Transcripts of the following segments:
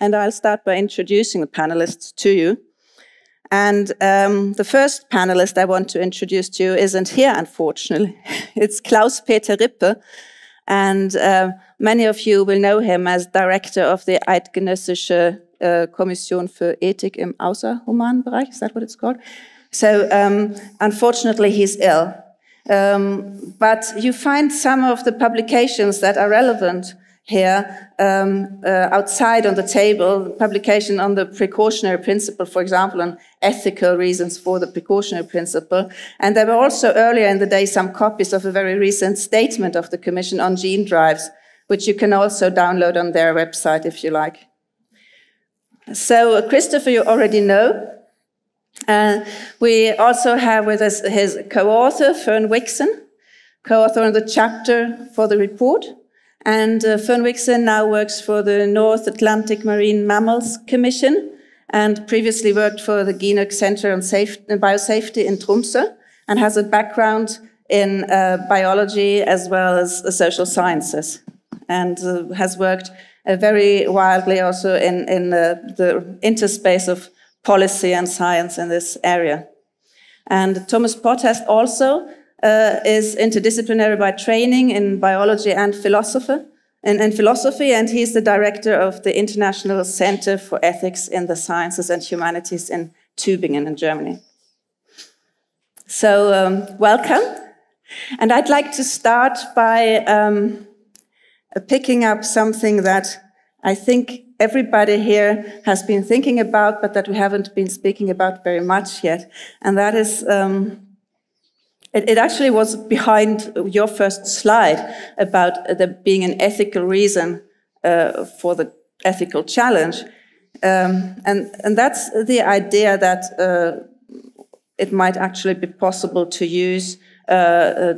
and I'll start by introducing the panelists to you. And um, the first panelist I want to introduce to you isn't here, unfortunately. it's Klaus Peter Rippe. And uh, many of you will know him as director of the Eidgenössische uh, Kommission für Ethik im Außerhumanen Bereich. Is that what it's called? So, um, unfortunately, he's ill. Um, but you find some of the publications that are relevant here um, uh, outside on the table, publication on the precautionary principle, for example, on ethical reasons for the precautionary principle. And there were also earlier in the day some copies of a very recent statement of the Commission on gene drives, which you can also download on their website if you like. So, uh, Christopher, you already know. Uh, we also have with us his co-author, Fern Wickson, co-author on the chapter for the report. And uh, Fern now works for the North Atlantic Marine Mammals Commission and previously worked for the GenØk Center on Safe, Biosafety in Tromsø and has a background in uh, biology as well as uh, social sciences and uh, has worked uh, very widely also in, in the interspace of policy and science in this area. And Thomas Potthast also uh, is interdisciplinary by training in biology and philosophy, and, and philosophy, and he's the director of the International Center for Ethics in the Sciences and Humanities in Tübingen in Germany. So, um, welcome. And I'd like to start by um, picking up something that I think everybody here has been thinking about, but that we haven't been speaking about very much yet. And that is um, it, it, actually was behind your first slide about there being an ethical reason uh, for the ethical challenge. Um, and, and that's the idea that uh, it might actually be possible to use uh, uh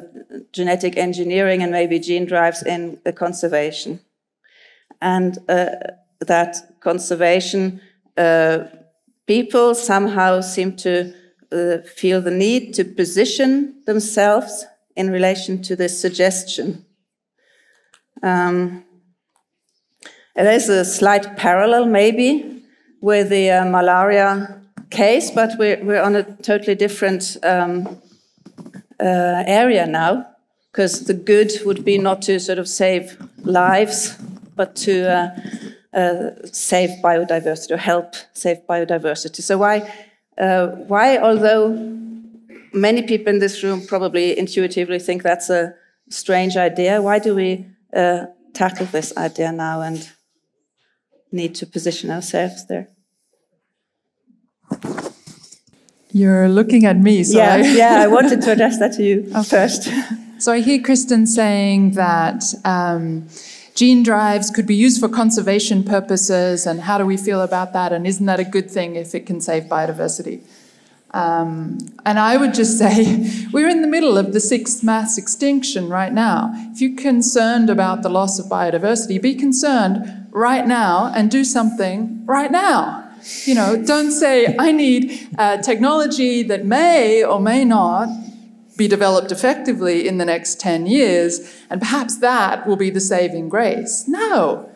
genetic engineering and maybe gene drives in conservation. And uh, that conservation uh, people somehow seem to uh, feel the need to position themselves in relation to this suggestion. Um, there is a slight parallel, maybe, with the uh, malaria case, but we're, we're on a totally different um, uh, area now, because the good would be not to sort of save lives, but to uh, uh save biodiversity or help save biodiversity. So why uh, why, although many people in this room probably intuitively think that's a strange idea, why do we uh, tackle this idea now and need to position ourselves there? You're looking at me, so yeah, I yeah, I wanted to address that to you okay. first. So I hear Kristen saying that um, gene drives could be used for conservation purposes, and how do we feel about that? And isn't that a good thing if it can save biodiversity? Um, and I would just say we're in the middle of the sixth mass extinction right now. If you're concerned about the loss of biodiversity, be concerned right now and do something right now. You know, don't say, I need uh, technology that may or may not be developed effectively in the next 10 years, and perhaps that will be the saving grace. No.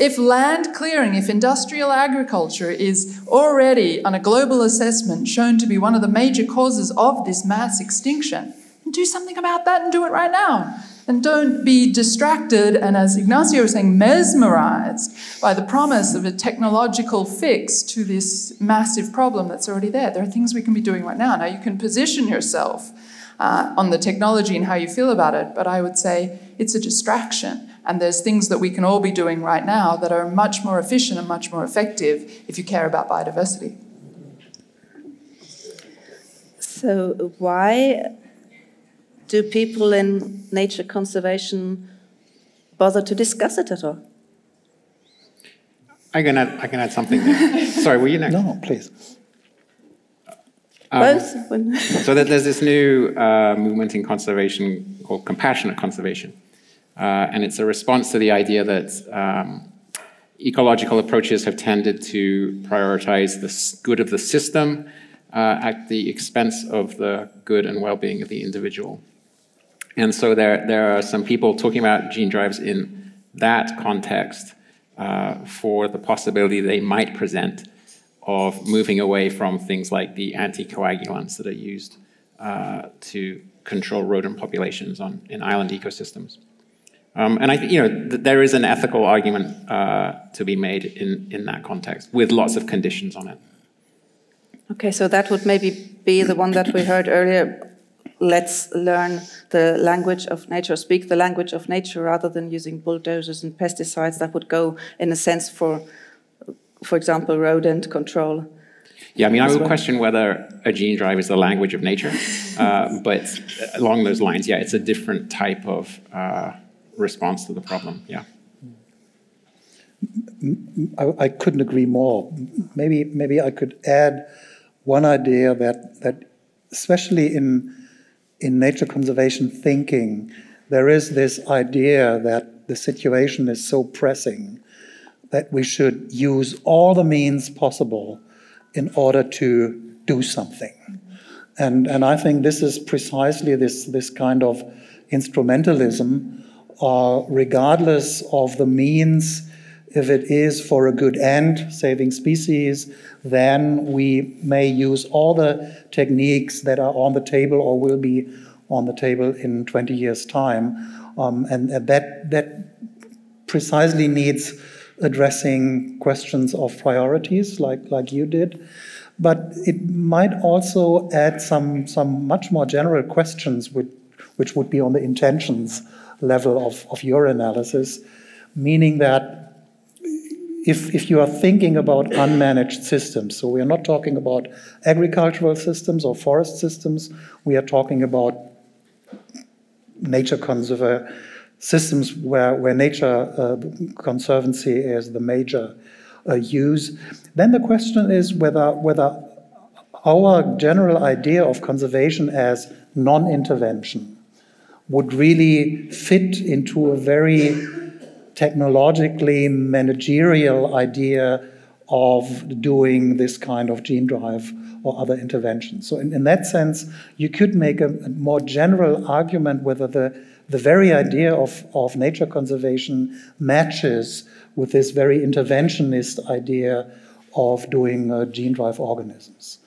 If land clearing, if industrial agriculture is already, on a global assessment, shown to be one of the major causes of this mass extinction, do something about that and do it right now. And don't be distracted and, as Ignacio was saying, mesmerized by the promise of a technological fix to this massive problem that's already there. There are things we can be doing right now. Now, you can position yourself uh, on the technology and how you feel about it, but I would say it's a distraction. And there's things that we can all be doing right now that are much more efficient and much more effective if you care about biodiversity. So, why do people in nature conservation bother to discuss it at all? I can add, I can add something there. Sorry, were you next? No, please. Um, Both. so there's this new uh, movement in conservation called compassionate conservation. Uh, and it's a response to the idea that um, ecological approaches have tended to prioritize the good of the system uh, at the expense of the good and well-being of the individual. And so there, there are some people talking about gene drives in that context uh, for the possibility they might present of moving away from things like the anticoagulants that are used uh, to control rodent populations on, in island ecosystems. Um, and I think, you know, th there is an ethical argument uh, to be made in, in that context with lots of conditions on it. Okay, so that would maybe be the one that we heard earlier. Let's learn the language of nature, speak the language of nature rather than using bulldozers and pesticides. That would go, in a sense, for, for example, rodent control. Yeah, I mean, I would question whether a gene drive is the language of nature, uh, but along those lines, yeah, it's a different type of uh, response to the problem. Yeah. I, I, couldn't agree more. Maybe maybe I could add one idea that that especially in in nature conservation thinking, there is this idea that the situation is so pressing that we should use all the means possible in order to do something. And, and I think this is precisely this, this kind of instrumentalism uh, regardless of the means, if it is for a good end, saving species, then we may use all the techniques that are on the table or will be on the table in 20 years' time. Um, and, and that, that precisely needs addressing questions of priorities, like, like you did. But it might also add some, some much more general questions, which, which would be on the intentions level of, of your analysis, meaning that if, if you are thinking about unmanaged systems, so we are not talking about agricultural systems or forest systems, we are talking about nature conserver systems where, where nature uh, conservancy is the major uh, use. Then the question is whether, whether our general idea of conservation as non intervention would really fit into a very technologically managerial idea of doing this kind of gene drive or other interventions. So, in, in that sense, you could make a, a, more general argument whether the, the very idea of, of nature conservation matches with this very interventionist idea of doing uh, gene drive organisms.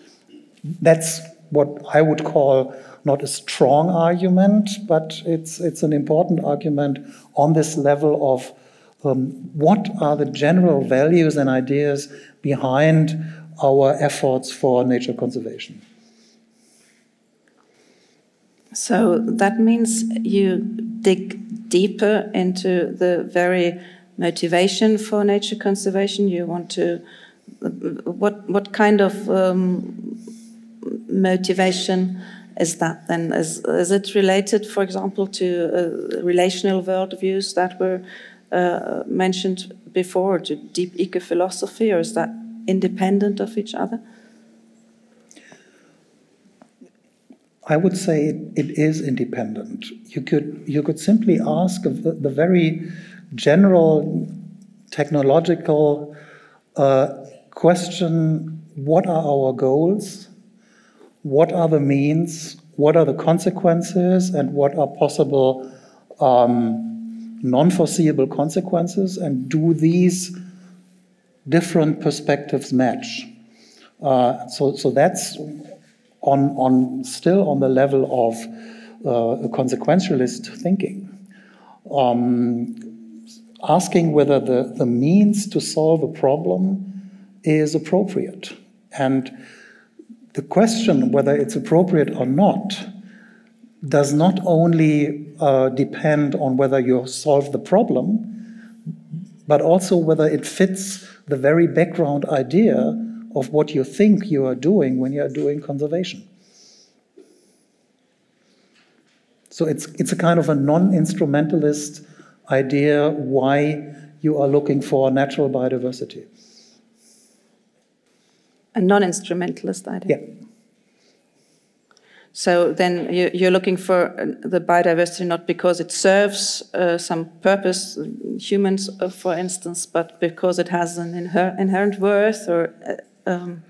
That's what I would call not a strong argument, but it's, it's an important argument on this level of um, what are the general values and ideas behind our efforts for nature conservation. So that means you dig deeper into the very motivation for nature conservation. You want to, what what kind of um, motivation is that then? Is, is it related, for example, to uh, relational worldviews that were uh, mentioned before, to deep eco-philosophy, or is that independent of each other? I would say it, it is independent. You could you could simply ask the, the very general technological uh, question: What are our goals? what are the means, what are the consequences, and what are possible um, non foreseeable consequences, and do these different perspectives match? Uh, so, so that's on, on still on the level of uh, consequentialist thinking. Um, asking whether the, the means to solve a problem is appropriate. And the question whether it's appropriate or not does not only uh, depend on whether you solve the problem, but also whether it fits the very background idea of what you think you are doing when you are doing conservation. So it's, it's a kind of a non instrumentalist idea why you are looking for natural biodiversity a non-instrumentalist idea. Yeah. So then you're looking for uh, the biodiversity not because it serves uh, some purpose, humans, uh, for instance, but because it has an inher inherent worth or. Um.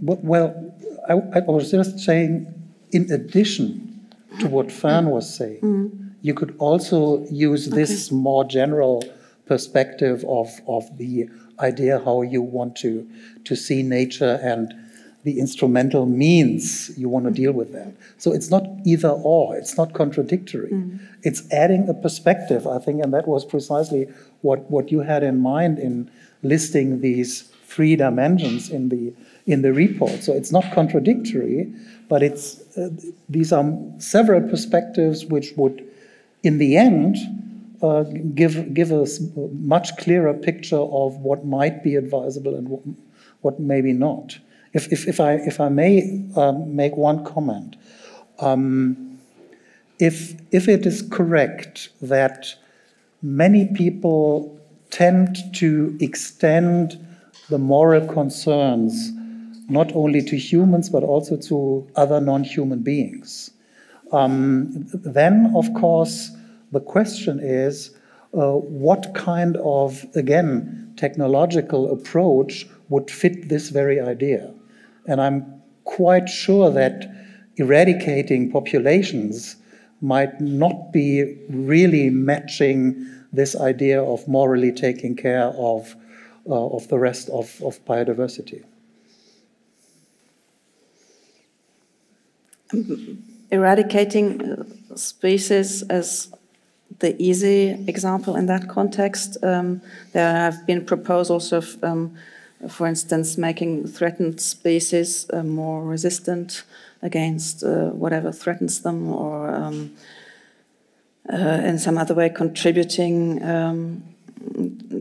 Well, I, I, was just saying, in addition to what Fern was saying, mm -hmm. you could also use this okay. more general perspective of, of the idea how you want to, to see nature and the instrumental means you want to deal with that. So it's not either or, it's not contradictory. Mm. It's adding a perspective, I think, and that was precisely what, what you had in mind in listing these three dimensions in the in the report. So it's not contradictory, but it's uh, these are several perspectives which would, in the end, uh, give give us much clearer picture of what might be advisable and what, what maybe not. If, if, if, I, if I may um, make one comment, um, if, if it is correct that many people tend to extend the moral concerns not only to humans but also to other non human beings, um, then of course the question is uh, what kind of, again, technological approach would fit this very idea? And I'm quite sure that eradicating populations might not be really matching this idea of morally taking care of, of the rest of, of biodiversity. Eradicating uh, species as the easy example in that context. Um, there have been proposals of um, for instance, making threatened species uh, more resistant against uh, whatever threatens them, or um, uh, in some other way contributing um,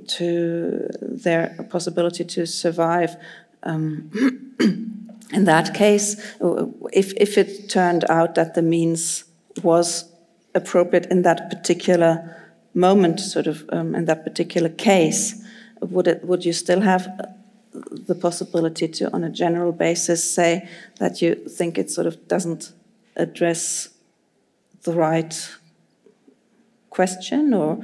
to their possibility to survive. Um, in that case, if, if it turned out that the means was appropriate in that particular moment, sort of um, in that particular case, would it would you still have the possibility to, on a general basis, say that you think it sort of doesn't address the right question, or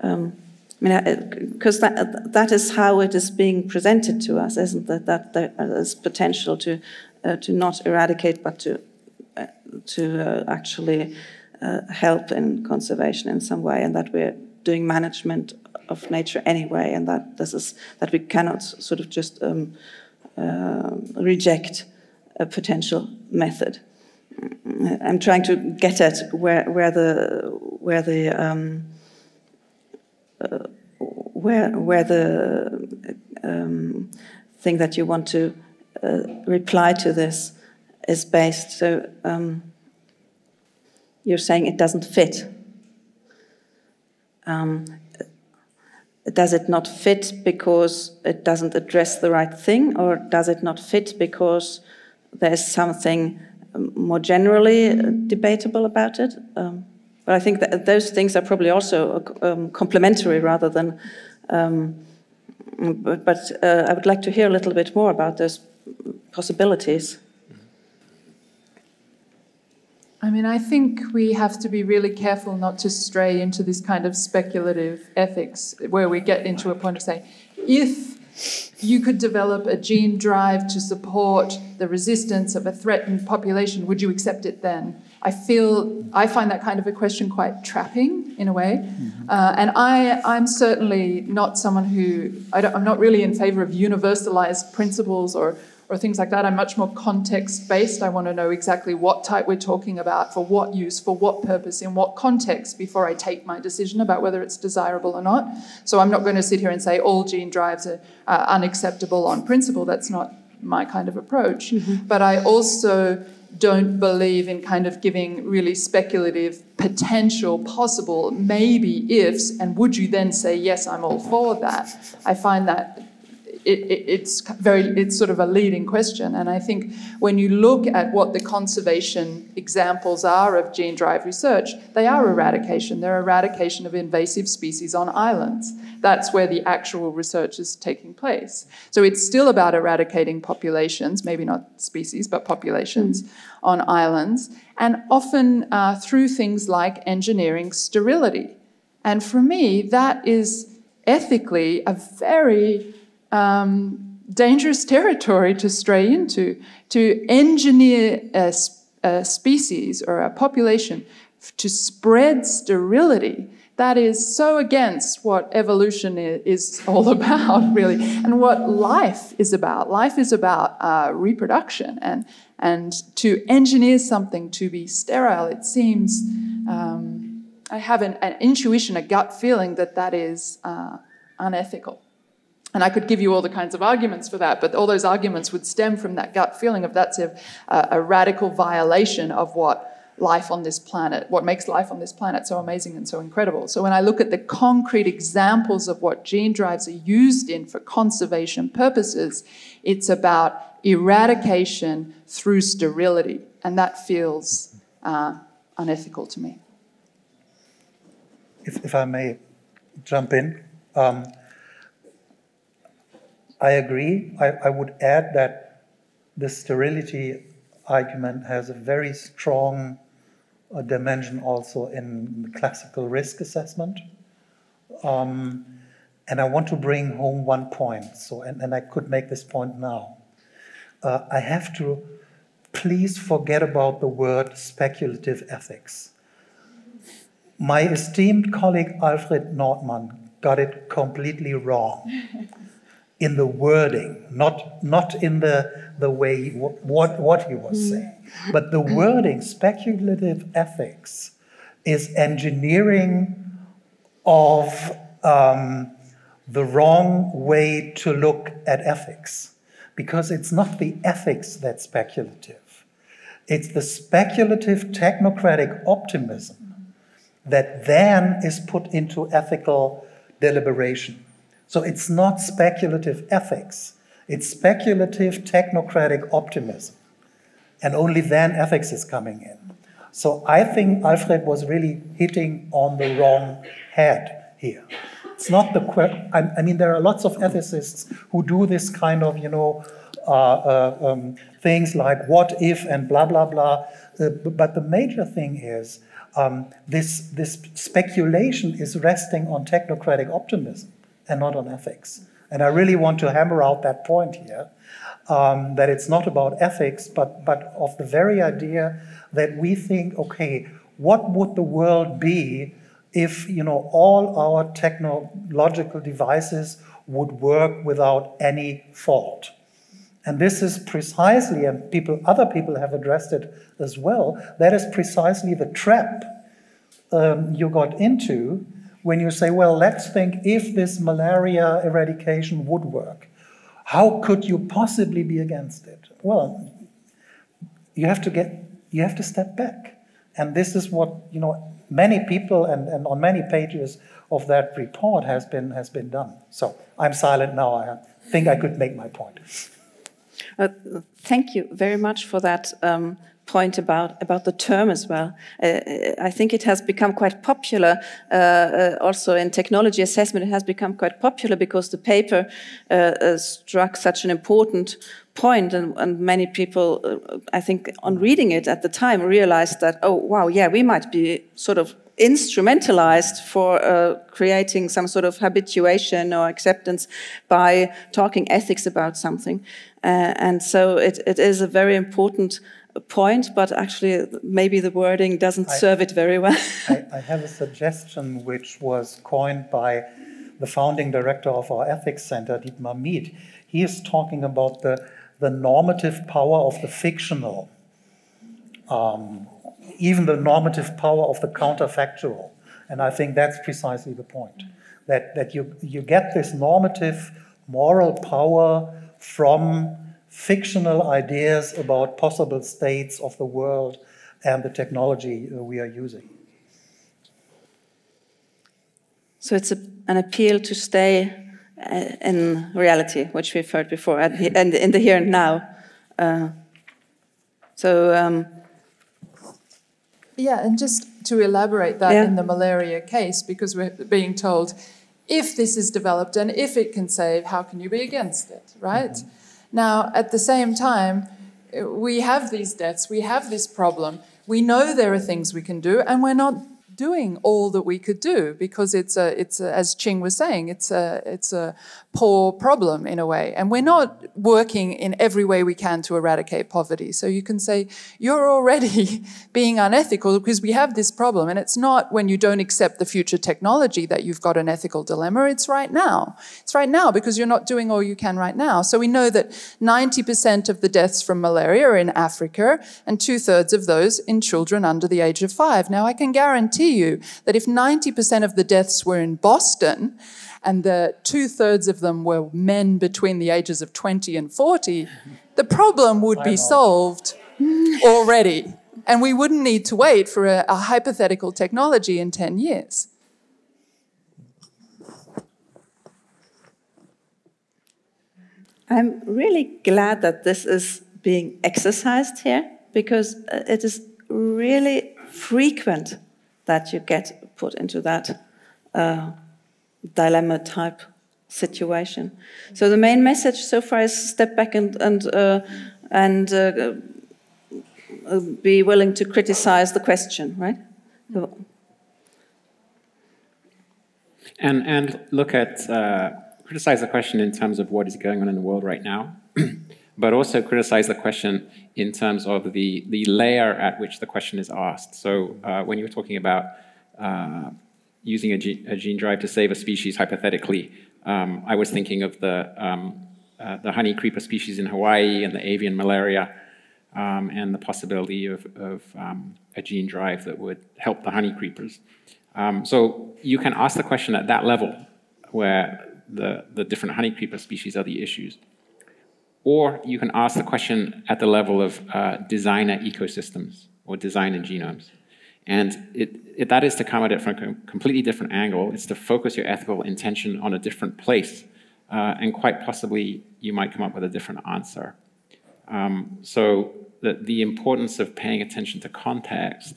um, I mean, because that that is how it is being presented to us, isn't it? That there is potential to uh, to not eradicate, but to uh, to uh, actually uh, help in conservation in some way, and that we're doing management of nature anyway, and that this is that we cannot sort of just um, uh, reject a potential method. I'm trying to get at where where the where the um, uh, where where the um, thing that you want to uh, reply to this is based. So um, you're saying it doesn't fit. Um, does it not fit because it doesn't address the right thing, or does it not fit because there's something um, more generally uh, debatable about it? Um, but I think that those things are probably also um, complementary rather than. Um, but, but uh, I would like to hear a little bit more about those possibilities. I mean, I think we have to be really careful not to stray into this kind of speculative ethics where we get into a point of saying, if you could develop a gene drive to support the resistance of a threatened population, would you accept it then? I feel I find that kind of a question quite trapping in a way, mm-hmm. uh, and I I'm certainly not someone who I am not really in favor of universalized principles or or things like that. I'm much more context based. I want to know exactly what type we're talking about, for what use, for what purpose, in what context before I take my decision about whether it's desirable or not. So I'm not going to sit here and say all gene drives are uh, unacceptable on principle. That's not my kind of approach. Mm-hmm. But I also don't believe in kind of giving really speculative potential possible maybe ifs and would you then say yes i'm all for that? I find that it, it, it's very it's sort of a leading question. And i think when you look at what the conservation examples are of gene drive research they are eradication. They're eradication of invasive species on islands. That's where the actual research is taking place. So it's still about eradicating populations maybe not species but populations mm. on islands and often uh, through things like engineering sterility. And for me that is ethically a very um, dangerous territory to stray into, to engineer a, a species or a population to spread sterility that is so against what evolution is all about, really, and what life is about. Life is about uh, reproduction, and and to engineer something to be sterile, it seems. Um, I have an, an, intuition, a gut feeling that that is uh, unethical. And I could give you all the kinds of arguments for that, but all those arguments would stem from that gut feeling of that's a, a radical violation of what life on this planet, what makes life on this planet so amazing and so incredible. So when I look at the concrete examples of what gene drives are used in for conservation purposes, it's about eradication through sterility, and that feels uh, unethical to me. If, if I may jump in, um, I agree. I, I would add that the sterility argument has a very strong uh, dimension also in classical risk assessment. Um, and I want to bring home one point. So, and, and I could make this point now. Uh, I have to please forget about the word speculative ethics. My esteemed colleague Alfred Nordmann got it completely wrong. in the wording, not, not in the, the way, what, what he was saying, but the wording, speculative ethics, is engineering of um, the wrong way to look at ethics. Because it's not the ethics that's speculative, it's the speculative technocratic optimism that then is put into ethical deliberation. So it's not speculative ethics, it's speculative technocratic optimism. And only then ethics is coming in. So I think Alfred was really hitting on the wrong head here. It's not the question. I, mean, there are lots of ethicists who do this kind of, you know, uh, uh, um, things like what if and blah blah blah. Uh, but the major thing is um, this this speculation is resting on technocratic optimism and not on ethics. And I really want to hammer out that point here um, that it's not about ethics, but, but of the very idea that we think, okay, what would the world be if you know all our technological devices would work without any fault? And this is precisely, and people, other people have addressed it as well, that is precisely the trap um, you got into when you say, well, let's think if this malaria eradication would work, how could you possibly be against it? Well, you have to get, you have to step back. And this is what, you know, many people and, and on many pages of that report has been, has been done. So I'm silent now. I think I could make my point. Uh, thank you very much for that. Um, point about, about the term as well. Uh, I think it has become quite popular uh, uh, also in technology assessment. It has become quite popular because the paper uh, uh, struck such an important point and, and many people, uh, I think on reading it at the time realized that, oh, wow, yeah, we might be sort of instrumentalized for uh, creating some sort of habituation or acceptance by talking ethics about something. Uh, and so it, it is a very important point, but actually maybe the wording doesn't I, serve it very well. I, I, have a suggestion which was coined by the founding director of our ethics center, Dietmar Mieth. He is talking about the, the normative power of the fictional, um, even the normative power of the counterfactual. And I think that's precisely the point. That, that you, you get this normative moral power from fictional ideas about possible states of the world and the technology uh, we are using. So it's a, an appeal to stay uh, in reality, which we've heard before, and in the here and now. Uh, so. Um, yeah, and just to elaborate that yeah. in the malaria case, because we're being told if this is developed and if it can save, how can you be against it, right? Mm -hmm. Now, at the same time, we have these deaths, we have this problem, we know there are things we can do, and we're not doing all that we could do because it's a it's a, as Ching was saying it's a it's a poor problem in a way. And we're not working in every way we can to eradicate poverty. So you can say you're already being unethical because we have this problem. And it's not when you don't accept the future technology that you've got an ethical dilemma. It's right now. It's right now because you're not doing all you can right now. So we know that 90% of the deaths from malaria are in Africa and two-thirds of those in children under the age of 5 now I can guarantee guarantee you that if 90% of the deaths were in Boston and the two thirds of them were men between the ages of 20 and 40, the problem would be solved already. And we wouldn't need to wait for a, a hypothetical technology in 10 years. I'm really glad that this is being exercised here because uh, it is really frequent that you get put into that uh, dilemma type situation. So the main message so far is step back and and uh, and uh, uh be willing to criticize the question, right? And and look at uh, criticize the question in terms of what is going on in the world right now. but also criticize the question in terms of the, the layer at which the question is asked. So uh, when you were talking about uh, using a, a, gene drive to save a species hypothetically, um, I was thinking of the, um, uh, the honey creeper species in Hawaii and the avian malaria um, and the possibility of, of um, a gene drive that would help the honey creepers. Um, so you can ask the question at that level where the, the different honey creeper species are the issues. Or you can ask the question at the level of uh, designer ecosystems or designer genomes. And it, it, that is to come at it from a completely different angle. It's to focus your ethical intention on a different place. Uh, and quite possibly, you might come up with a different answer. Um, so the, the importance of paying attention to context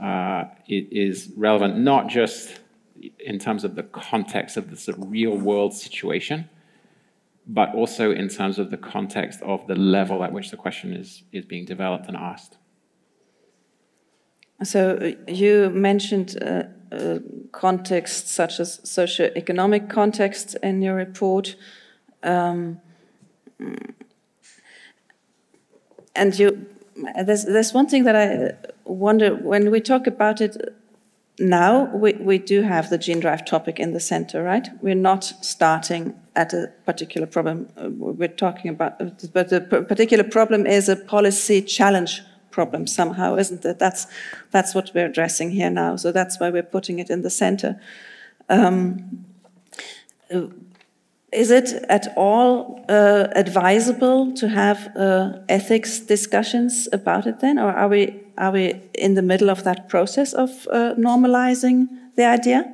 uh, is relevant not just in terms of the context of the real world situation, but also in terms of the context of the level at which the question is, is being developed and asked. So uh, you mentioned uh, uh, contexts such as socio-economic context in your report. Um, and you, there's, there's one thing that I wonder, when we talk about it now, we, we do have the gene drive topic in the center, right? We're not starting at a particular problem uh, we're talking about, but the particular problem is a policy challenge problem somehow, isn't it? That's, that's what we're addressing here now. So that's why we're putting it in the center. Um, is it at all uh, advisable to have uh, ethics discussions about it then, or are we are we in the middle of that process of uh, normalizing the idea?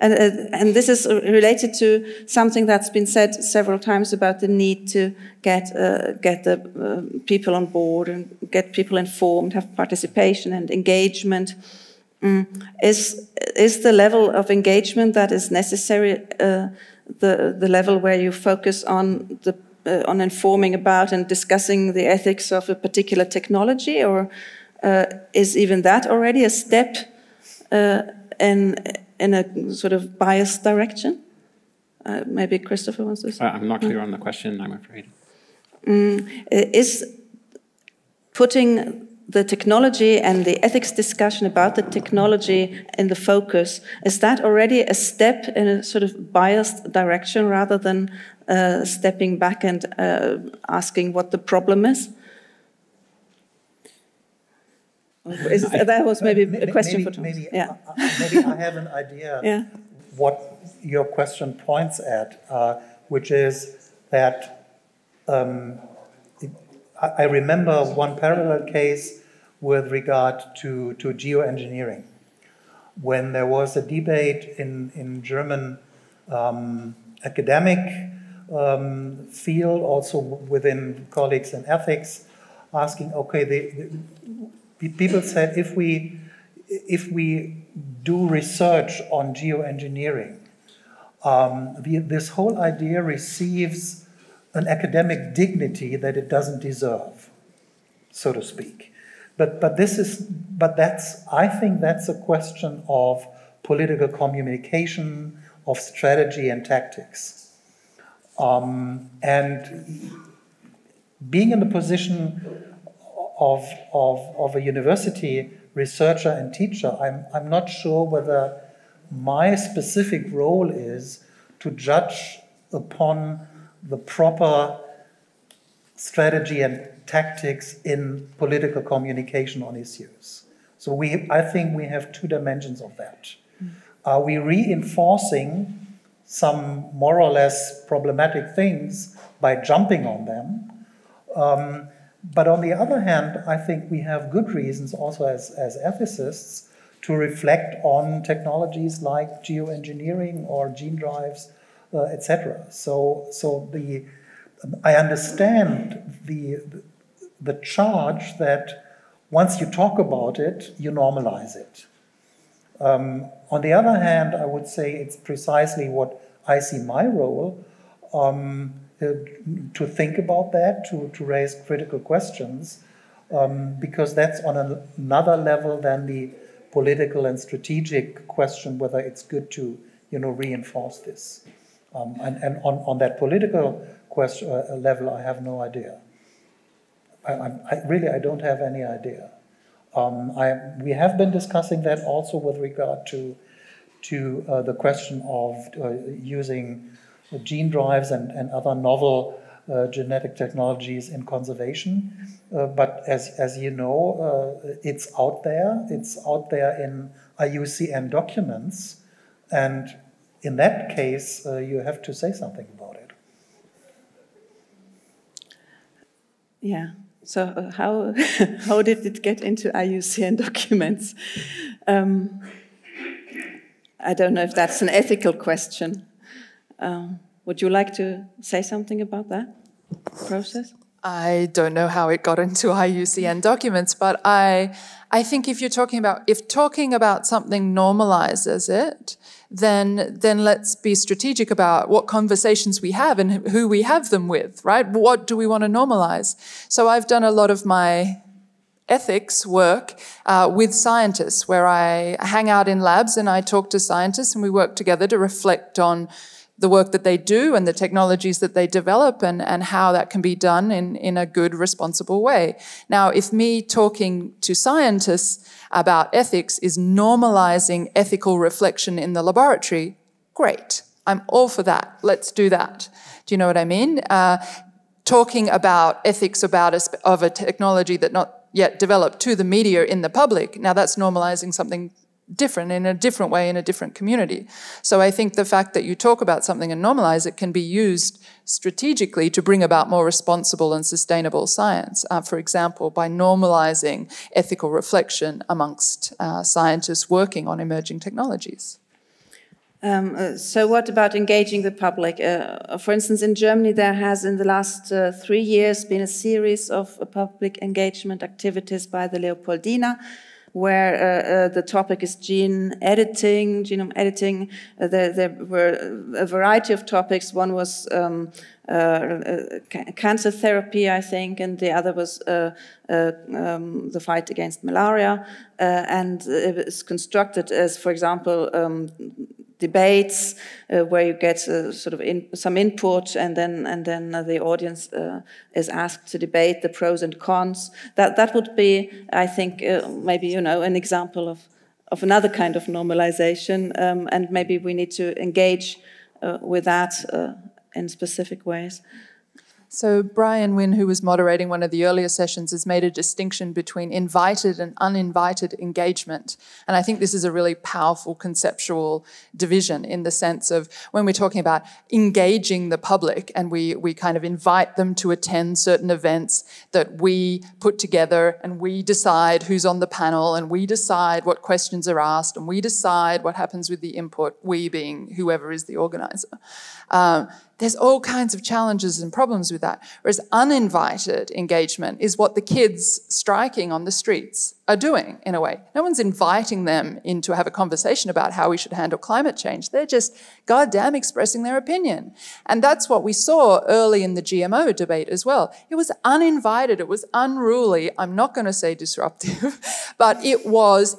And, uh, and this is related to something that's been said several times about the need to get, uh, get the uh, people on board and get people informed, have participation and engagement. Mm. Is, is the level of engagement that is necessary uh, the, the level where you focus on, the, uh, on informing about and discussing the ethics of a particular technology, or uh, is even that already a step in in a sort of biased direction? Uh, maybe Christopher wants to say. Uh, I'm not clear on the question, I'm afraid. Mm, is putting the technology and the ethics discussion about the technology in the focus, is that already a step in a sort of biased direction rather than uh, stepping back and uh, asking what the problem is? Is, I, that was maybe, maybe a question maybe, for Tom. Maybe, yeah. Uh, uh, maybe I have an idea yeah. what your question points at, uh, which is that um, I, remember one parallel case with regard to, to geoengineering. When there was a debate in, in German um, academic um, field, also within colleagues in ethics, asking, okay, the, people said if we if we do research on geoengineering, um, the, this whole idea receives an academic dignity that it doesn't deserve, so to speak, but but this is but that's I think that's a question of political communication, of strategy and tactics, um, and being in the position of, of, of a university researcher and teacher, I'm, I'm not sure whether my specific role is to judge upon the proper strategy and tactics in political communication on issues. So we, I think we have two dimensions of that. Mm. Are we reinforcing some more or less problematic things by jumping on them? Um, but on the other hand, I think we have good reasons also as, as ethicists to reflect on technologies like geoengineering or gene drives, uh, etc. So, so the I understand the the charge that once you talk about it, you normalize it. Um, on the other hand, I would say it's precisely what I see my role um, uh, to think about that, to, to raise critical questions, um, because that's on an, another level than the political and strategic question whether it's good to you know, reinforce this. Um, and and on, on that political question, uh, level, I have no idea. I, I, really, I don't have any idea. Um, I, we have been discussing that also with regard to, to uh, the question of uh, using gene drives and, and other novel uh, genetic technologies in conservation. Uh, but as, as you know, uh, it's out there. It's out there in IUCN documents. And in that case, uh, you have to say something about it. Yeah. So uh, how how did it get into IUCN documents? Um, I don't know if that's an ethical question. Um, would you like to say something about that process? I don't know how it got into IUCN documents, but I, I think if you're talking about, if talking about something normalizes it, then, then let's be strategic about what conversations we have and who we have them with, right? What do we want to normalize? So I've done a lot of my ethics work uh, with scientists where I hang out in labs and I talk to scientists and we work together to reflect on the work that they do and the technologies that they develop and, and how that can be done in, in a good, responsible way. Now, if me talking to scientists about ethics is normalizing ethical reflection in the laboratory, great. I'm all for that. Let's do that. Do you know what I mean? Uh, talking about ethics about a, of a technology that not yet developed to the media in the public. Now that's normalizing something different in a different way in a different community. So I think the fact that you talk about something and normalize it can be used strategically to bring about more responsible and sustainable science. Uh, for example, by normalizing ethical reflection amongst uh, scientists working on emerging technologies. Um, uh, so what about engaging the public? Uh, for instance, in Germany, there has in the last uh, three years been a series of uh, public engagement activities by the Leopoldina, where uh, uh, the topic is gene editing, genome editing. Uh, there, there, were a variety of topics. One was um, cancer therapy, I think, and the other was um, the fight against malaria. and it was constructed as, for example, um, debates uh, where you get uh, sort of in, some input and then and then uh, the audience uh, is asked to debate the pros and cons. That that would be i think uh, maybe you know an example of of another kind of normalization um, and maybe we need to engage uh, with that in specific ways so, Brian Wynne, who was moderating one of the earlier sessions, has made a distinction between invited and uninvited engagement. And I think this is a really powerful conceptual division in the sense of when we're talking about engaging the public and we, we kind of invite them to attend certain events that we put together and we decide who's on the panel and we decide what questions are asked and we decide what happens with the input, we being whoever is the organizer. Um, there's all kinds of challenges and problems with that. Whereas uninvited engagement is what the kids striking on the streets are doing in a way. No one's inviting them in to have a conversation about how we should handle climate change. They're just goddamn expressing their opinion. And that's what we saw early in the GMO debate as well. It was uninvited, it was unruly. I'm not going to say disruptive, but it was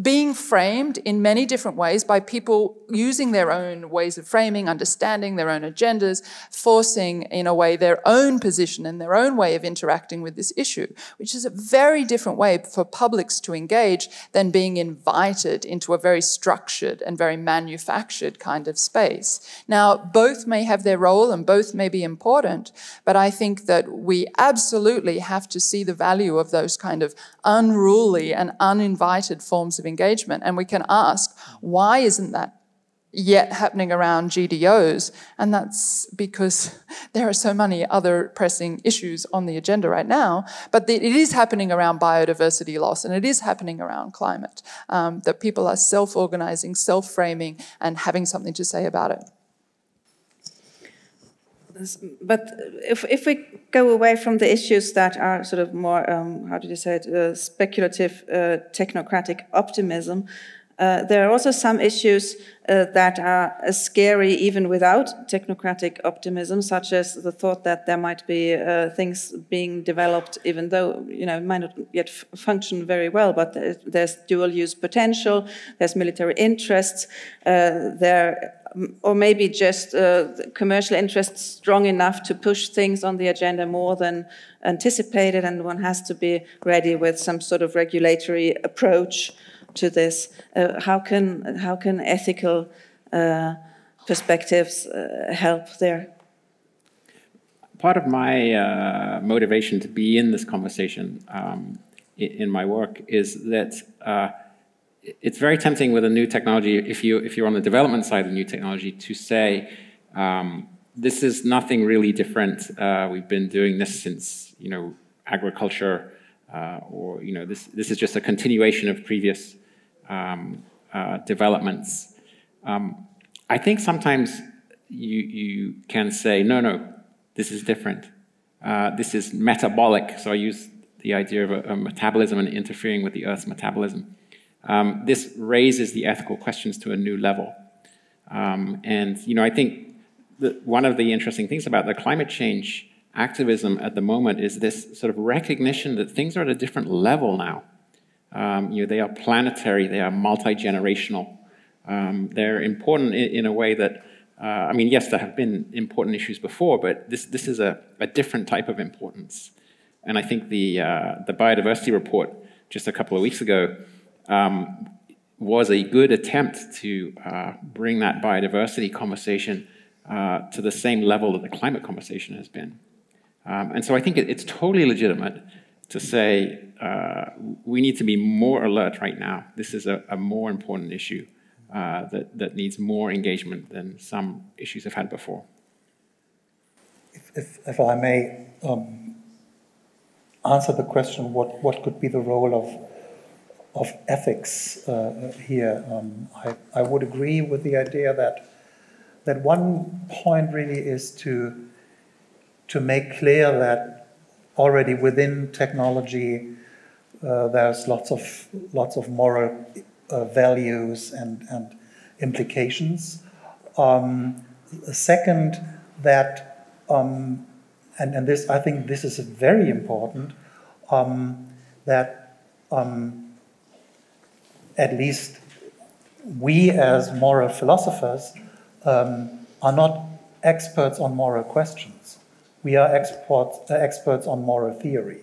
being framed in many different ways by people using their own ways of framing, understanding their own agendas, forcing, in a way, their own position and their own way of interacting with this issue, which is a very different way for publics to engage than being invited into a very structured and very manufactured kind of space. Now, both may have their role and both may be important, but I think that we absolutely have to see the value of those kind of unruly and uninvited forms of engagement. And we can ask, why isn't that yet happening around GDOs? And that's because there are so many other pressing issues on the agenda right now. But it is happening around biodiversity loss and it is happening around climate, um, that people are self organizing, self framing, and having something to say about it. But if, if we go away from the issues that are sort of more, um, how did you say it, uh, speculative, uh, technocratic optimism, uh, there are also some issues uh, that are scary even without technocratic optimism, such as the thought that there might be uh, things being developed, even though you know it might not yet function very well. But there's dual-use potential, there's military interests, uh, there, or maybe just uh, commercial interests strong enough to push things on the agenda more than anticipated, and one has to be ready with some sort of regulatory approach to this? Uh, how can how can ethical uh, perspectives uh, help there? Part of my uh, motivation to be in this conversation um, in, in, my work is that uh, it's very tempting with a new technology, if you if you're on the development side of new technology, to say. Um, this is nothing really different. Uh, we've been doing this since, you know, agriculture, uh, or you know, this this is just a continuation of previous um, uh, developments. Um, I think sometimes you, you can say, no, no, this is different. Uh, this is metabolic. So I use the idea of a, a metabolism and interfering with the Earth's metabolism. Um, this raises the ethical questions to a new level. Um, and, you know, I think that one of the interesting things about the climate change activism at the moment is this sort of recognition that things are at a different level now. Um, you know, they are planetary, they are multi-generational. Um, they're important in, in, a way that, uh, I mean, yes, there have been important issues before, but this, this is a, a different type of importance. And I think the, uh, the biodiversity report just a couple of weeks ago um, was a good attempt to uh, bring that biodiversity conversation uh, to the same level that the climate conversation has been. Um, and so I think it, it's totally legitimate to say uh, we need to be more alert right now. This is a, a more important issue uh, that, that needs more engagement than some issues have had before. If, if, if I may um, answer the question, what, what could be the role of, of ethics uh, here? Um, I, I would agree with the idea that, that one point really is to, to make clear that already within technology, uh, there's lots of lots of moral uh, values and and implications. Um, second, that um, and and this I think this is very important um, that um, at least we as moral philosophers um, are not experts on moral questions. We are experts, uh, experts on moral theory.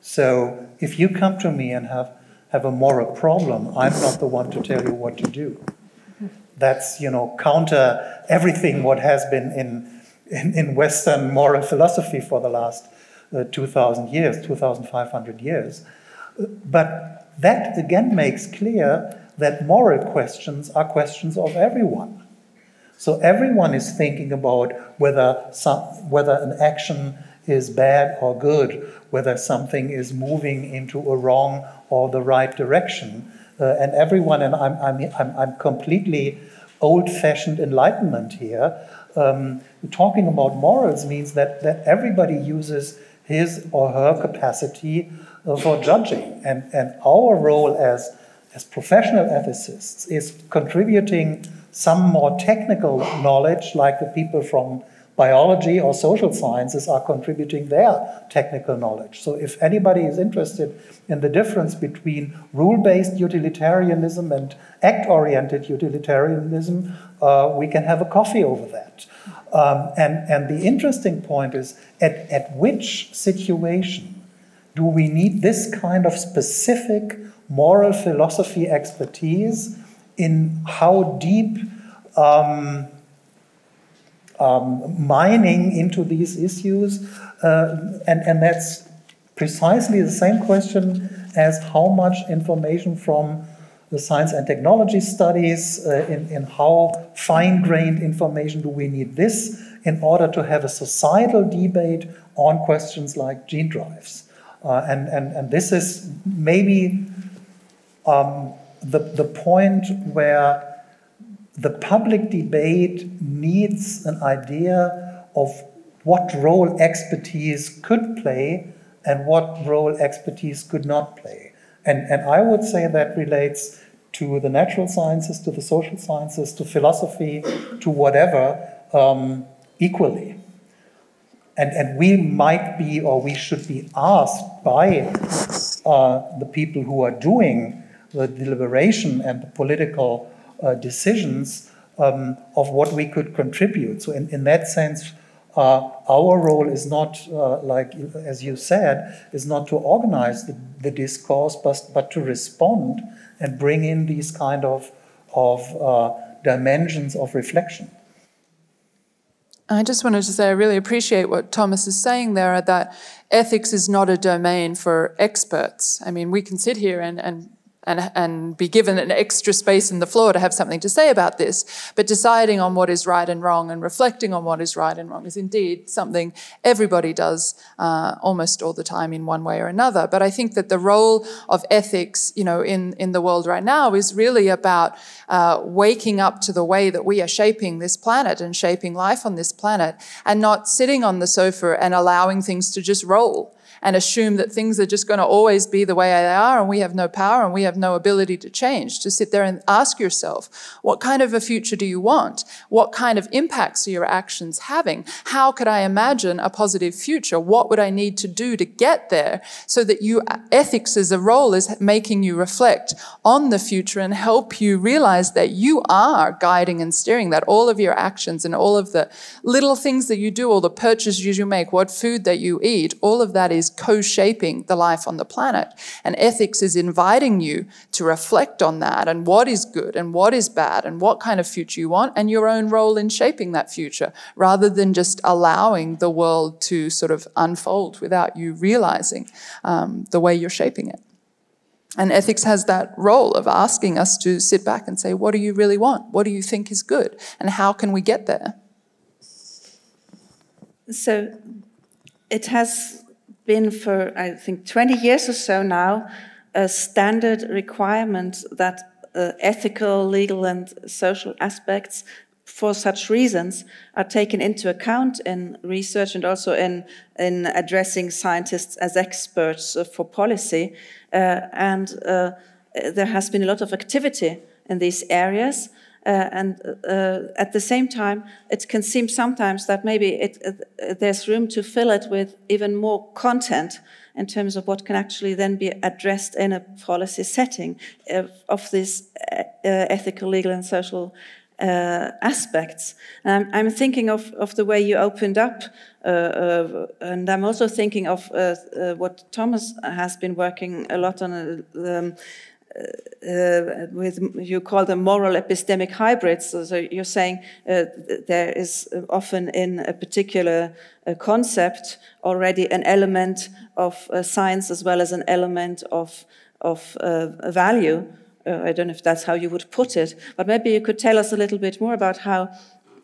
So if you come to me and have, have a moral problem, I'm not the one to tell you what to do. That's, you know, counter everything what has been in, in, in Western moral philosophy for the last uh, 2,000 years, 2,500 years. But that again makes clear that moral questions are questions of everyone. So everyone is thinking about whether, some, whether an action is bad or good, whether something is moving into a wrong or the right direction. Uh, and everyone, and I'm, I'm, I'm, I'm completely old fashioned enlightenment here, Um, talking about morals means that, that everybody uses his or her capacity for judging. And, and our role as, as professional ethicists is contributing some more technical knowledge, like the people from biology or social sciences are contributing their technical knowledge. So, if anybody is interested in the difference between rule based utilitarianism and act oriented utilitarianism, uh, we can have a coffee over that. Um, and, and the interesting point is at, at which situation do we need this kind of specific moral philosophy expertise in how deep um, um, mining into these issues? Uh, and, and that's precisely the same question as how much information from the science and technology studies, uh, in, in how fine grained information do we need this in order to have a societal debate on questions like gene drives. Uh, and, and, and this is maybe um, the, the point where the public debate needs an idea of what role expertise could play and what role expertise could not play. And, and I would say that relates to the natural sciences, to the social sciences, to philosophy, to whatever, um, equally. And, and we might be, or we should be asked by uh, the people who are doing the deliberation and the political uh, decisions um, of what we could contribute. So, in, in that sense, uh, our role is not, uh, like as you said, is not to organize the, the discourse, but, but to respond and bring in these kind of, of uh, dimensions of reflection. I just wanted to say I really appreciate what Thomas is saying there that ethics is not a domain for experts. I mean, we can sit here and, and and, and be given an extra space in the floor to have something to say about this. But deciding on what is right and wrong and reflecting on what is right and wrong is indeed something everybody does uh, almost all the time in one way or another. But I think that the role of ethics, you know, in, in the world right now is really about uh, waking up to the way that we are shaping this planet and shaping life on this planet and not sitting on the sofa and allowing things to just roll and assume that things are just going to always be the way they are and we have no power and we have no ability to change. To sit there and ask yourself, what kind of a future do you want? What kind of impacts are your actions having? How could I imagine a positive future? What would I need to do to get there so that you, ethics as a role is making you reflect on the future and help you realize that you are guiding and steering that all of your actions and all of the little things that you do, all the purchases you make, what food that you eat, all of that is co shaping the life on the planet. And ethics is inviting you to reflect on that and what is good and what is bad and what kind of future you want and your own role in shaping that future rather than just allowing the world to sort of unfold without you realizing um, the way you're shaping it. And ethics has that role of asking us to sit back and say, what do you really want? What do you think is good? And how can we get there? So it has been for, I think, 20 years or so now, a standard requirement that uh, ethical, legal, and social aspects for such reasons are taken into account in research and also in, in addressing scientists as experts for policy. Uh, and uh, there has been a lot of activity in these areas. Uh, and uh, at the same time, it can seem sometimes that maybe it, uh, there's room to fill it with even more content in terms of what can actually then be addressed in a policy setting of, of these ethical, legal, and social uh, aspects. I'm thinking of, of the way you opened up, uh, uh, and I'm also thinking of what Thomas has been working a lot on. Um, uh, with you call them moral epistemic hybrids. So, so you're saying uh, there is often in a particular uh, concept already an element of uh, science as well as an element of of uh, value. Uh, I don't know if that's how you would put it, but maybe you could tell us a little bit more about how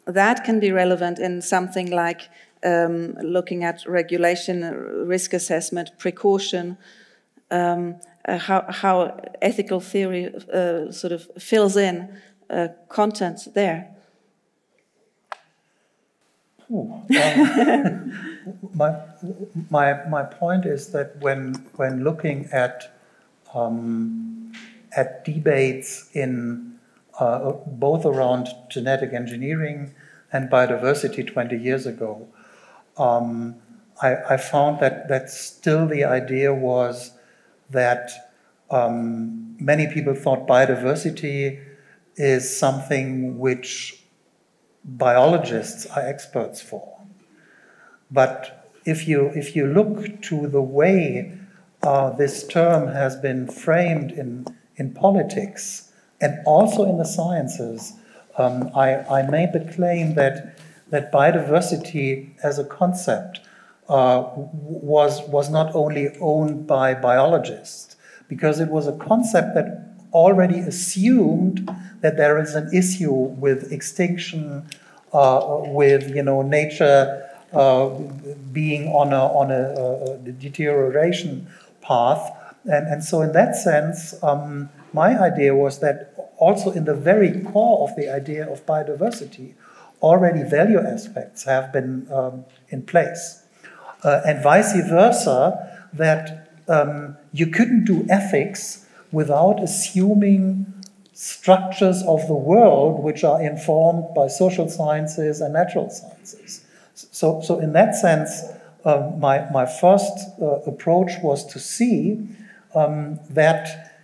that can be relevant in something like um, looking at regulation, risk assessment, precaution. Um, uh, how, how ethical theory uh, sort of fills in uh, content there. Ooh, um, my, my, my point is that when, when looking at, um, at debates in uh, both around genetic engineering and biodiversity 20 years ago, um, I, I, found that, that still the idea was that um, many people thought biodiversity is something which biologists are experts for. But if you, if you look to the way uh, this term has been framed in, in politics and also in the sciences, um, I, I made the claim that, that biodiversity as a concept uh, was, was not only owned by biologists, because it was a concept that already assumed that there is an issue with extinction, uh, with you know nature uh, being on a on a, a, deterioration path, and and so in that sense, um, my idea was that also in the very core of the idea of biodiversity, already value aspects have been um, in place, uh, and vice versa that um, you couldn't do ethics without assuming structures of the world which are informed by social sciences and natural sciences. So, so in that sense, um, my, my first uh, approach was to see um, that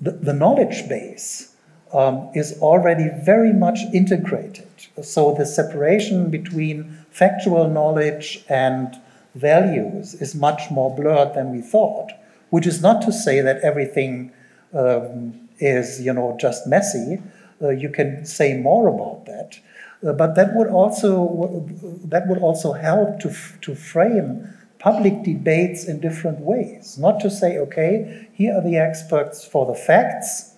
the, the, knowledge base um, is already very much integrated. So the separation between factual knowledge and values is much more blurred than we thought which is not to say that everything um, is, you know, just messy. Uh, you can say more about that. Uh, but that would also that would also help to to frame public debates in different ways. Not to say, okay, here are the experts for the facts,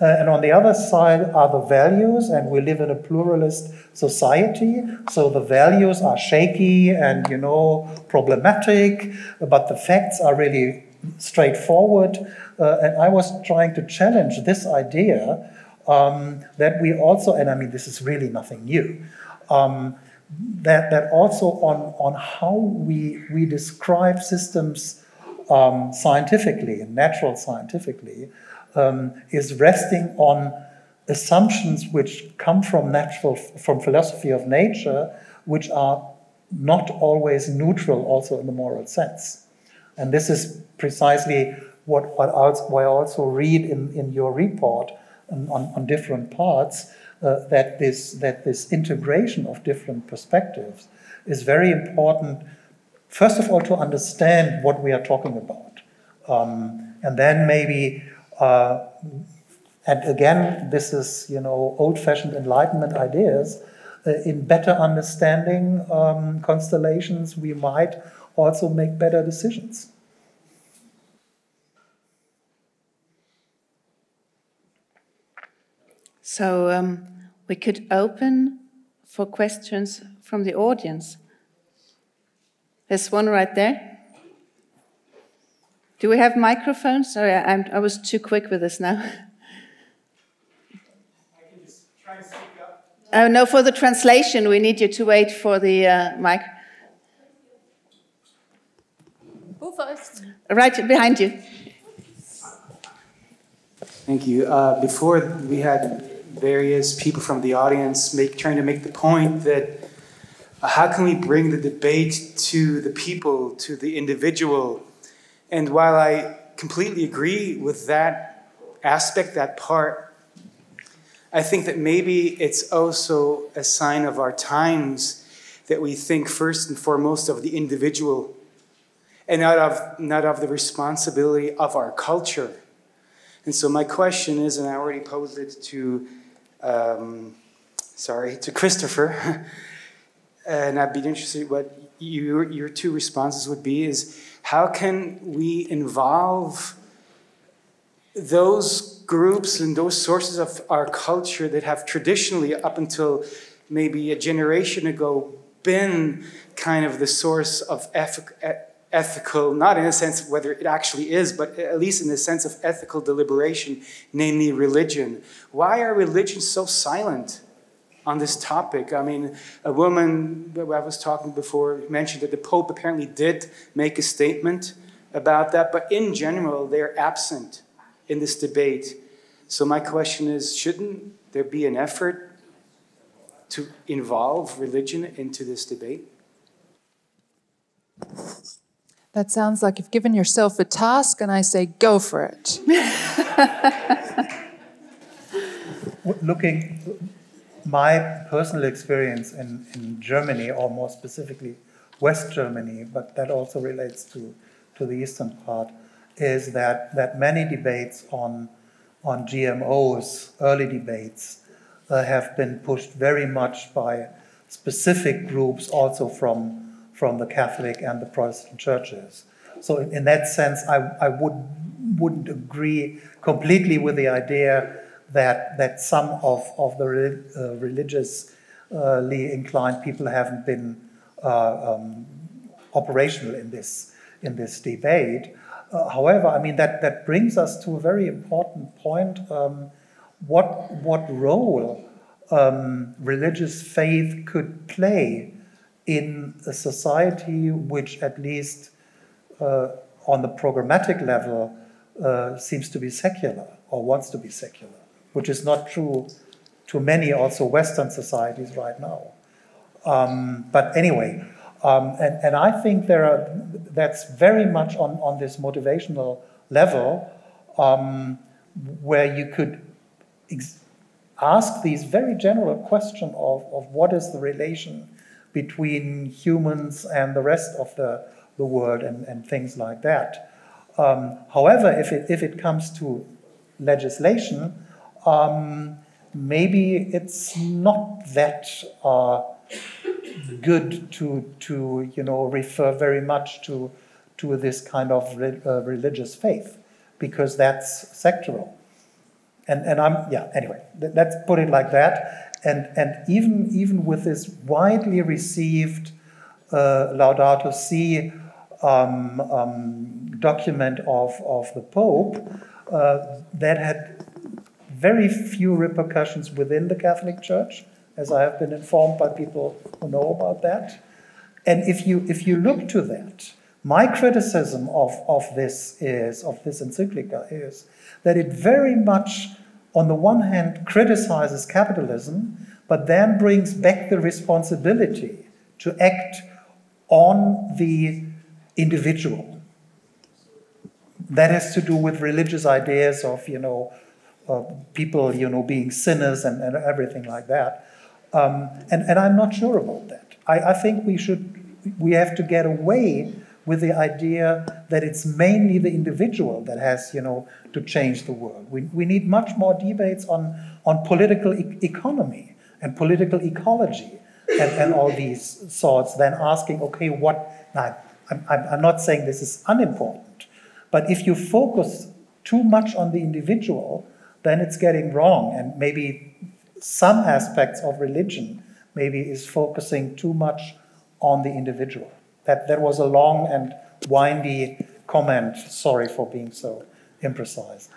uh, and on the other side are the values, and we live in a pluralist society, so the values are shaky and you know problematic, but the facts are really straightforward. Uh, and I was trying to challenge this idea um, that we also, and I mean, this is really nothing new, um, that, that also on, on how we, we describe systems um, scientifically natural scientifically um, is resting on assumptions which come from natural, from philosophy of nature, which are not always neutral also in the moral sense. And this is precisely what, what I also read in, in your report on, on, on different parts, uh, that, this, that this integration of different perspectives is very important, first of all, to understand what we are talking about. Um, and then maybe, uh, and again, this is, you know, old-fashioned enlightenment ideas, uh, in better understanding um, constellations, we might also make better decisions. So um, we could open for questions from the audience. There's one right there. Do we have microphones? Sorry, I'm, i was too quick with this now. Oh, no, for the translation, we need you to wait for the uh, mic. Who first? Right behind you. Thank you. Uh, before we had various people from the audience make, trying to make the point that uh, how can we bring the debate to the people, to the individual? And while I completely agree with that aspect, that part, I think that maybe it's also a sign of our times that we think first and foremost of the individual and not of, not of the responsibility of our culture. And so my question is, and I already posed it to, um, sorry, to Christopher, and I'd be interested what your, your two responses would be is how can we involve those groups and those sources of our culture that have traditionally, up until maybe a generation ago, been kind of the source of ethical, not in a sense of whether it actually is, but at least in the sense of ethical deliberation, namely religion. Why are religions so silent on this topic. I mean, a woman that I was talking before mentioned that the Pope apparently did make a statement about that, but in general, they're absent in this debate. So, my question is shouldn't there be an effort to involve religion into this debate? That sounds like you've given yourself a task, and I say go for it. Looking, my personal experience in, in Germany, or more specifically West Germany, but that also relates to, to the eastern part, is that, that many debates on, on GMOs, early debates, uh, have been pushed very much by specific groups also from, from the Catholic and the Protestant churches. So in, in that sense, I, I would, wouldn't agree completely with the idea that, that some of, of the uh, religiously inclined people haven't been uh, um, operational in this, in this debate. Uh, however, I mean, that, that brings us to a very important point. Um, what, what role um, religious faith could play in a society which, at least uh, on the programmatic level, uh, seems to be secular or wants to be secular, which is not true to many also Western societies right now. Um, but anyway, um, and, and I think there are, that's very much on, on this motivational level um, where you could ask these very general question of, of what is the relation between humans and the rest of the, the world and, and things like that. Um, however, if it, if it comes to legislation, um, maybe it's not that uh, good to, to you know, refer very much to, to this kind of re, uh, religious faith because that's sectoral. And, and I'm, yeah, anyway, let's put it like that. And, and even, even with this widely received uh, Laudato Si um, um, document of, of the Pope, uh, that had very few repercussions within the Catholic Church, as I have been informed by people who know about that. And if you, if you look to that, my criticism of, of this is, of this encyclica is that it very much, on the one hand, criticizes capitalism, but then brings back the responsibility to act on the individual. That has to do with religious ideas of, you know, uh, people, you know, being sinners and, and everything like that. Um, and, and I'm not sure about that. I, I think we should, we have to get away with the idea that it's mainly the individual that has, you know, to change the world. We, we need much more debates on, on political e- economy and political ecology and, and all these sorts than asking, okay, what, now, I'm, I'm not saying this is unimportant, but if you focus too much on the individual, then it's getting wrong. And maybe some aspects of religion maybe is focusing too much on the individual. That, that was a long and windy comment. Sorry for being so imprecise.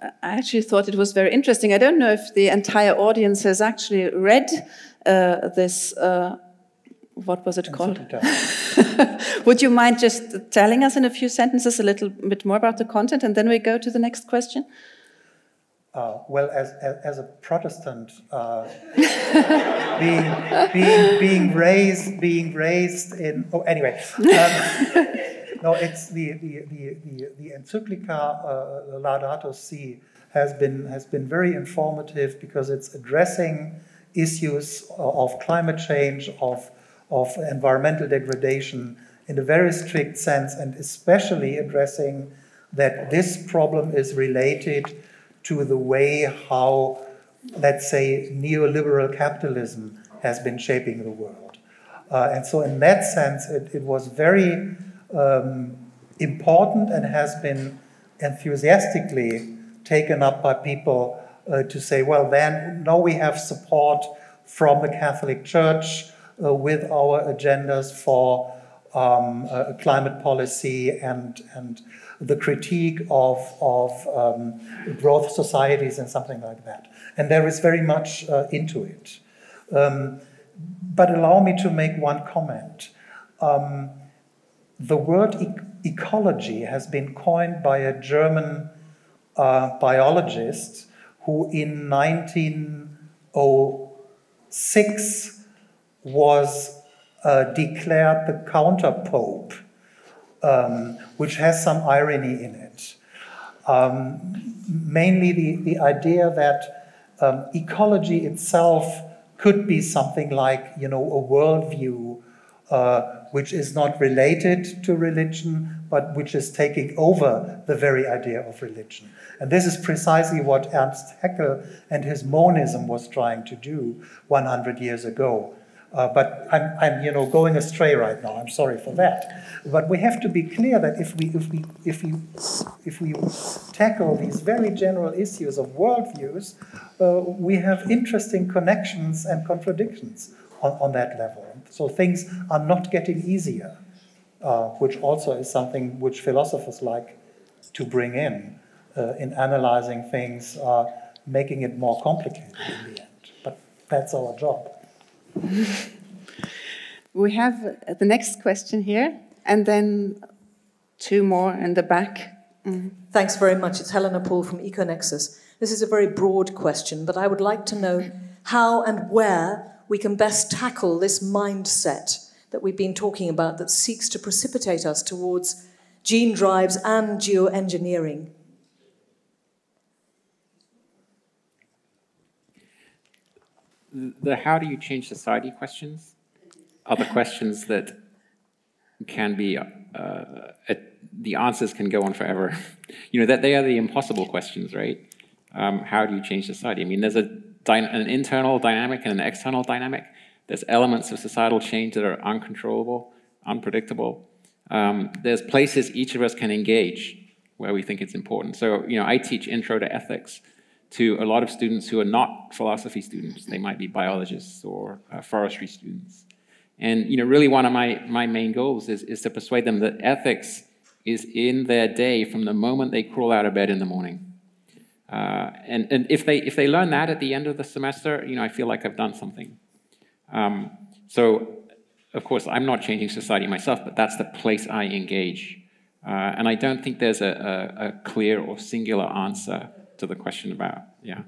I actually thought it was very interesting. I don't know if the entire audience has actually read uh, this. Uh, what was it called? Would you mind just telling us in a few sentences a little bit more about the content, and then we go to the next question? Uh, well, as, as, as, a Protestant, uh, being, being, being, raised, being raised in, oh, anyway. Um, no, it's the, the, the, the, the encyclica uh, Laudato Si has been, has been very informative because it's addressing issues of climate change, of, of environmental degradation in a very strict sense, and especially addressing that this problem is related to the way how, let's say, neoliberal capitalism has been shaping the world. Uh, and so, in that sense, it, it was very um, important and has been enthusiastically taken up by people uh, to say, well, then now we have support from the Catholic Church uh, with our agendas for um, uh, climate policy and, and the critique of, of um, growth societies and something like that. And there is very much uh, into it. Um, but allow me to make one comment. Um, the word e ecology has been coined by a German uh, biologist who in 1906 was uh, declared the counter pope, um, which has some irony in it. Um, mainly the, the idea that um, ecology itself could be something like, you know, a worldview uh, which is not related to religion, but which is taking over the very idea of religion. And this is precisely what Ernst Haeckel and his monism was trying to do 100 years ago. Uh, but I'm, I'm, you know, going astray right now. I'm sorry for that. But we have to be clear that if we, if we, if we, if we tackle these very general issues of worldviews, uh, we have interesting connections and contradictions on, on that level. So things are not getting easier, uh, which also is something which philosophers like to bring in uh, in analyzing things, uh, making it more complicated in the end. But that's our job. We have the next question here, and then two more in the back. Mm. Thanks very much. It's Helena Paul from EcoNexus. This is a very broad question, but I would like to know how and where we can best tackle this mindset that we've been talking about that seeks to precipitate us towards gene drives and geoengineering. The how do you change society questions are the questions that can be, uh, the answers can go on forever. you know, that they are the impossible questions, right? Um, how do you change society? I mean, there's a an internal dynamic and an external dynamic. There's elements of societal change that are uncontrollable, unpredictable. Um, there's places each of us can engage where we think it's important. So, you know, I teach intro to ethics to a lot of students who are not philosophy students. They might be biologists or uh, forestry students. And, you know, really one of my, my main goals is, is to persuade them that ethics is in their day from the moment they crawl out of bed in the morning. Uh, and and if, they, if they learn that at the end of the semester, you know, I feel like I've done something. Um, so, of course, I'm not changing society myself, but that's the place I engage. Uh, and I don't think there's a, a, a clear or singular answer to the question about, yeah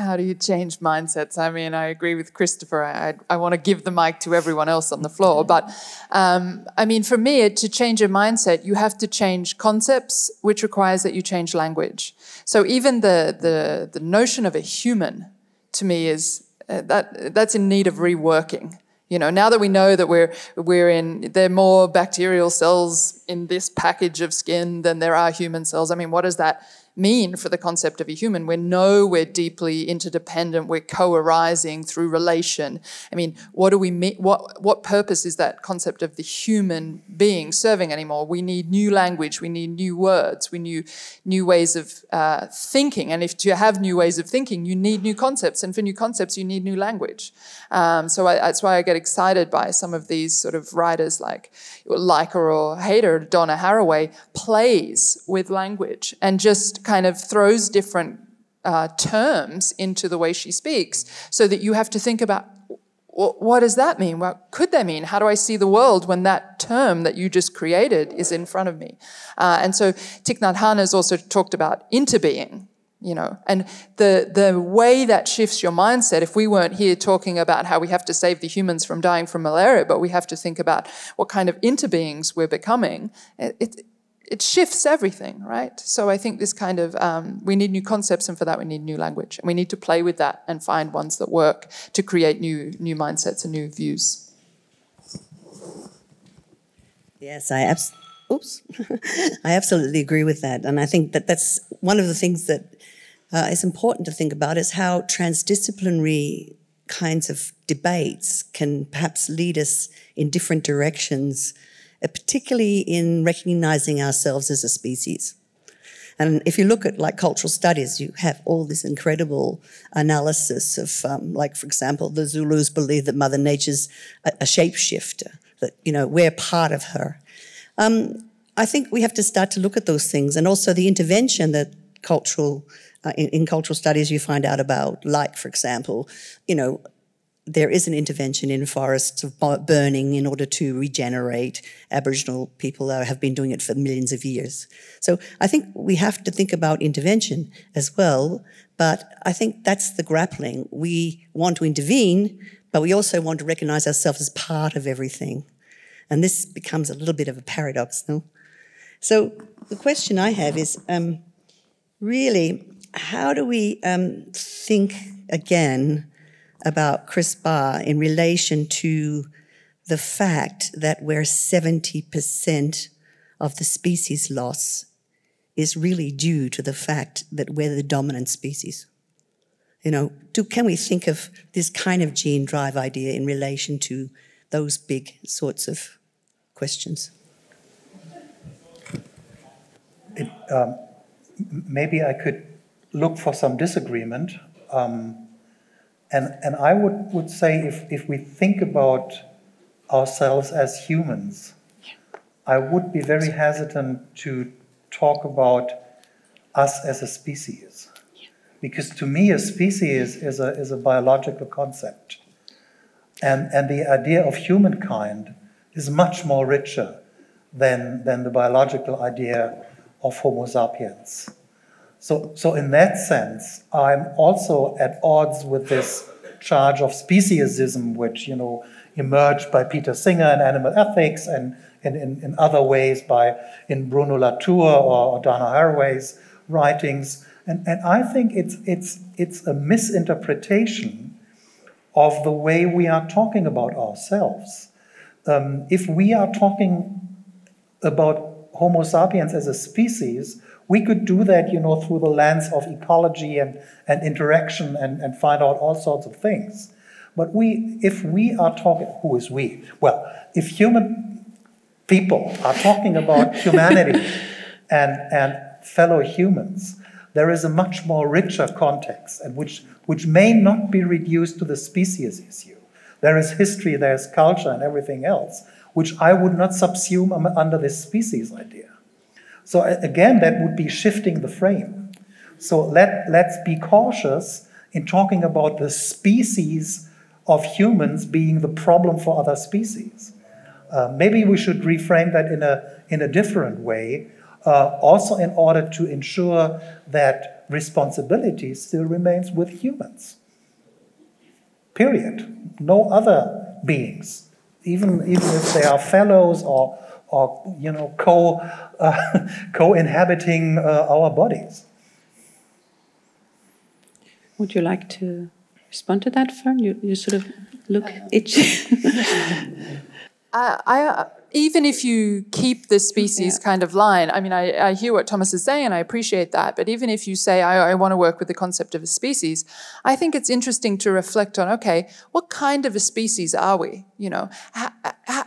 how do you change mindsets? I mean, I agree with Christopher. I, I want to give the mic to everyone else on the floor. But um, I mean, for me, to change a mindset, you have to change concepts, which requires that you change language. So even the, the, the notion of a human, to me, is uh, that that's in need of reworking. You know, now that we know that we're we're in there are more bacterial cells in this package of skin than there are human cells. I mean, what does that mean for the concept of a human. We know we're deeply interdependent, we're co-arising through relation. I mean, what do we mean? What, what purpose is that concept of the human being serving anymore? We need new language, we need new words, we need new ways of uh, thinking. And if you have new ways of thinking, you need new concepts. And for new concepts, you need new language. Um, so I, that's why I get excited by some of these sort of writers like Liker or Haider, Donna Haraway, plays with language and just kind of throws different uh, terms into the way she speaks so that you have to think about what does that mean? What could that mean? How do I see the world when that term that you just created is in front of me? Uh, and so Thich Nhat Hanh has also talked about interbeing, you know, and the, the way that shifts your mindset, if we weren't here talking about how we have to save the humans from dying from malaria, but we have to think about what kind of interbeings we're becoming, it, it shifts everything, right? So I think this kind of, um, we need new concepts, and for that we need new language. And we need to play with that and find ones that work to create new, new mindsets and new views. Yes, I abs- oops, I absolutely agree with that, and I think that that's one of the things that uh, is important to think about is how transdisciplinary kinds of debates can perhaps lead us in different directions particularly in recognizing ourselves as a species. And if you look at like cultural studies, you have all this incredible analysis of, um, like, for example, the Zulus believe that Mother Nature's a, a shapeshifter, that, you know, we're part of her. Um, I think we have to start to look at those things and also the intervention that cultural uh, in, in cultural studies, you find out about, like, for example, you know, there is an intervention in forests of burning in order to regenerate. Aboriginal people have been doing it for millions of years. So I think we have to think about intervention as well, but I think that's the grappling. We want to intervene, but we also want to recognize ourselves as part of everything. And this becomes a little bit of a paradox, no? So the question I have is um, really, how do we um, think again about CRISPR in relation to the fact that where 70% of the species loss is really due to the fact that we're the dominant species? You know, do, can we think of this kind of gene drive idea in relation to those big sorts of questions? It, um, maybe I could look for some disagreement. Um, and, and I would, would say if, if we think about ourselves as humans, I would be very hesitant to talk about us as a species. Because to me, a species is a, is a biological concept. And, and the idea of humankind is much more richer than, than the biological idea of Homo sapiens. So, so in that sense, I'm also at odds with this charge of speciesism, which you know emerged by Peter Singer in Animal Ethics and in, in, in other ways by in Bruno Latour or, or Donna Haraway's writings. And, and I think it's, it's, it's a misinterpretation of the way we are talking about ourselves. Um, if we are talking about Homo sapiens as a species, we could do that, you know, through the lens of ecology and, and interaction and, and find out all sorts of things. But we, if we are talking, who is we? Well, if human people are talking about humanity and, and fellow humans, there is a much more richer context, and which, which may not be reduced to the species issue. There is history, there is culture, and everything else, which I would not subsume under this species idea. So again, that would be shifting the frame. So let, let's be cautious in talking about the species of humans being the problem for other species. Uh, maybe we should reframe that in a, in a different way, uh, also in order to ensure that responsibility still remains with humans. Period. No other beings, even, even if they are fellows or or you know co uh, co-inhabiting uh, our bodies. Would you like to respond to that, Fern? You, you sort of look itchy. I, I even if you keep the species yeah. kind of line, I mean, I, I, hear what Thomas is saying and I appreciate that. But even if you say, I, I want to work with the concept of a species, I think it's interesting to reflect on, okay, what kind of a species are we? You know, how, how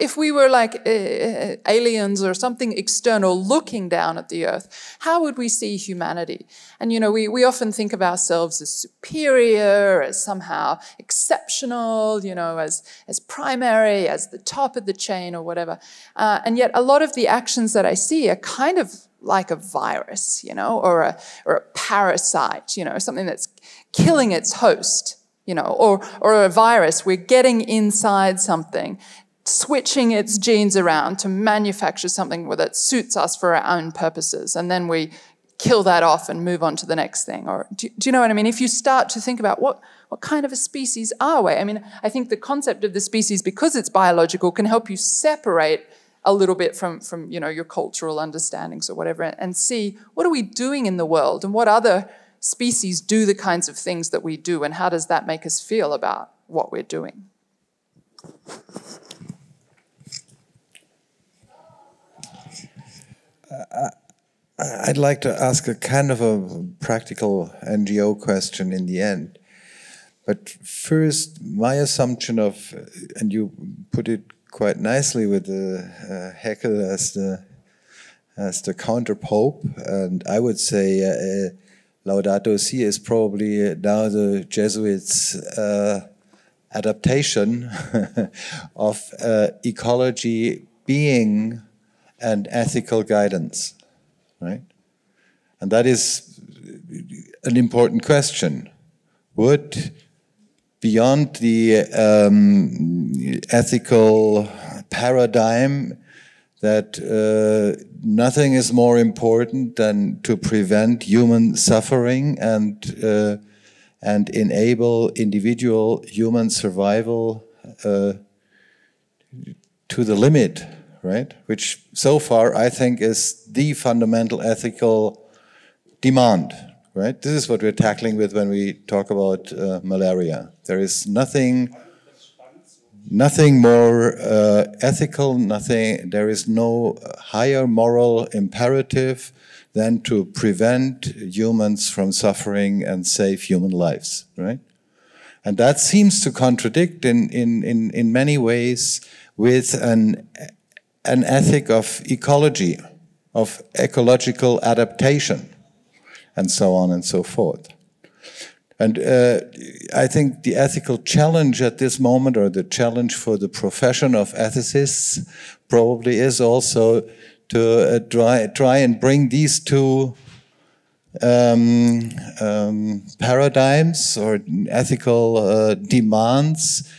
if we were like uh, aliens or something external looking down at the earth, how would we see humanity? And, you know, we, we often think of ourselves as superior, as somehow exceptional, you know, as, as primary, as the top of the chain or whatever. Uh, and yet, a lot of the actions that I see are kind of like a virus, you know, or a, or a parasite, you know, something that's killing its host, you know, or, or a virus. We're getting inside something, switching its genes around to manufacture something that suits us for our own purposes. And then we kill that off and move on to the next thing. Or do, do, you know what I mean? If you start to think about what, what kind of a species are we? I mean, I think the concept of the species, because it's biological, can help you separate a little bit from, from you know, your cultural understandings or whatever and see what are we doing in the world and what other species do the kinds of things that we do and how does that make us feel about what we're doing? I'd like to ask a kind of a practical NGO question in the end. But first, my assumption of, and you put it quite nicely with the uh, Haeckel as the as the counter pope, and I would say uh, Laudato Si is probably now the Jesuits' uh, adaptation of uh, ecology being and ethical guidance, right? And that is an important question. Would beyond the um, ethical paradigm that uh, nothing is more important than to prevent human suffering and uh, and enable individual human survival uh, to the limit, right? Which so far I think is the fundamental ethical demand, right? This is what we're tackling with when we talk about uh, malaria. There is nothing nothing more uh, ethical, nothing, there is no higher moral imperative than to prevent humans from suffering and save human lives, right? And that seems to contradict in, in, in, in many ways with an, an ethic of ecology, of ecological adaptation, and so on and so forth. And uh, I think the ethical challenge at this moment, or the challenge for the profession of ethicists, probably is also to uh, try, try and bring these two um, um, paradigms or ethical uh, demands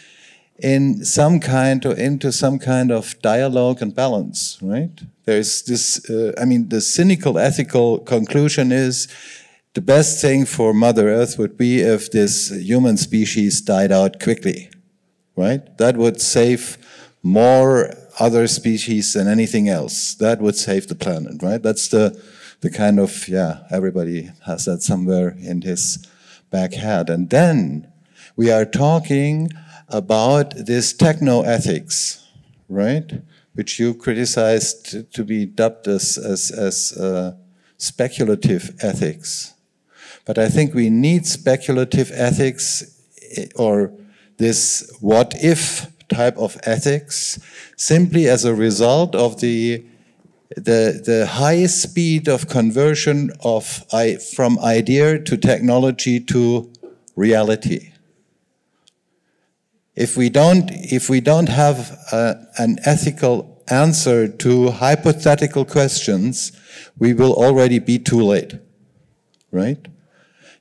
in some kind or into some kind of dialogue and balance, right? There's this, uh, I mean, the cynical ethical conclusion is the best thing for Mother Earth would be if this human species died out quickly, right? That would save more other species than anything else. That would save the planet, right? That's the, the kind of, yeah, everybody has that somewhere in his back head. And then we are talking about this techno ethics, right? Which you criticized to be dubbed as, as, as uh, speculative ethics. But I think we need speculative ethics eh, or this what if type of ethics simply as a result of the the, the high speed of conversion of I, from idea to technology to reality. If we don't, if we don't have a, an ethical answer to hypothetical questions, we will already be too late, right?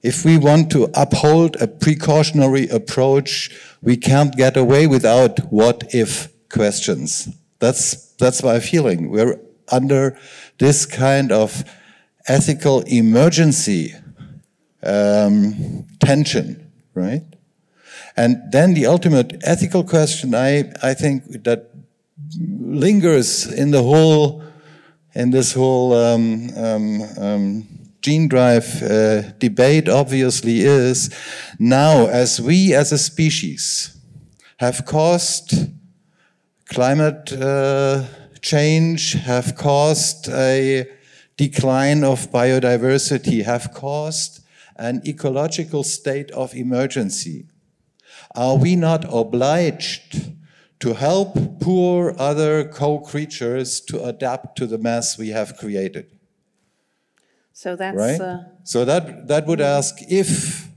If we want to uphold a precautionary approach, we can't get away without what if questions. That's, that's my feeling. We're under this kind of ethical emergency um, tension, right? And then the ultimate ethical question, I, I think that lingers in the whole, in this whole um, um, um gene drive uh, debate obviously is now as we as a species have caused climate uh, change, have caused a decline of biodiversity, have caused an ecological state of emergency. Are we not obliged to help poor other co-creatures to adapt to the mess we have created? So that's right. Uh, so that that would ask if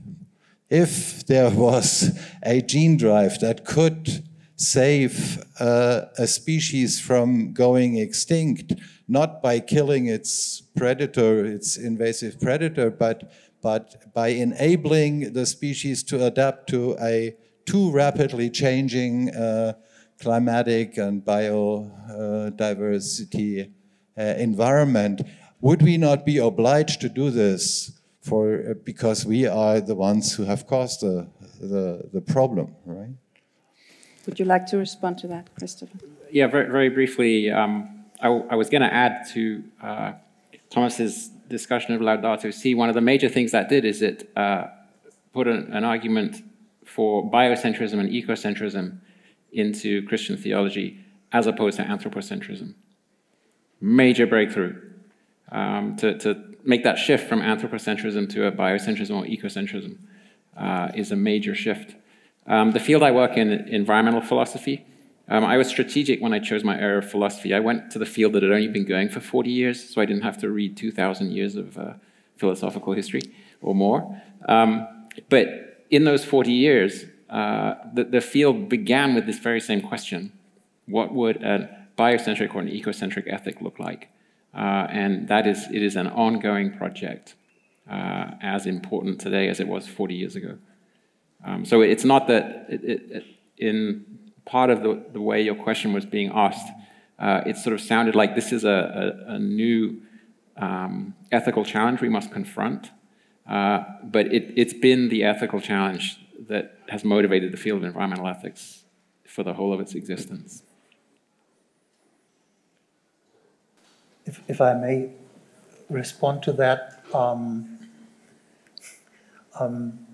if there was a gene drive that could save uh, a species from going extinct, not by killing its predator, its invasive predator, but but by enabling the species to adapt to a too rapidly changing uh, climatic and biodiversity uh, environment would we not be obliged to do this for, uh, because we are the ones who have caused the, the, the problem, right? Would you like to respond to that, Christopher? Yeah, very, very briefly. Um, I, I, was going to add to uh, Thomas's discussion of Laudato Si. One of the major things that did is it uh, put an, an argument for biocentrism and ecocentrism into Christian theology as opposed to anthropocentrism. Major breakthrough um, to, to make that shift from anthropocentrism to a biocentrism or ecocentrism uh, is a major shift. Um, the field I work in, environmental philosophy, um, I was strategic when I chose my area of philosophy. I went to the field that had only been going for 40 years, so I didn't have to read 2,000 years of uh, philosophical history or more. Um, but in those 40 years, uh, the, the field began with this very same question. What would a biocentric or an ecocentric ethic look like? Uh, and that is, it is an ongoing project. uh, as important today as it was 40 years ago. Um, so it's not that it, it, it, in part of the, the way your question was being asked, uh, it sort of sounded like this is a, a, a new um, ethical challenge we must confront. Uh, but it, it's been the ethical challenge that has motivated the field of environmental ethics for the whole of its existence. If, if I may respond to that, um, um,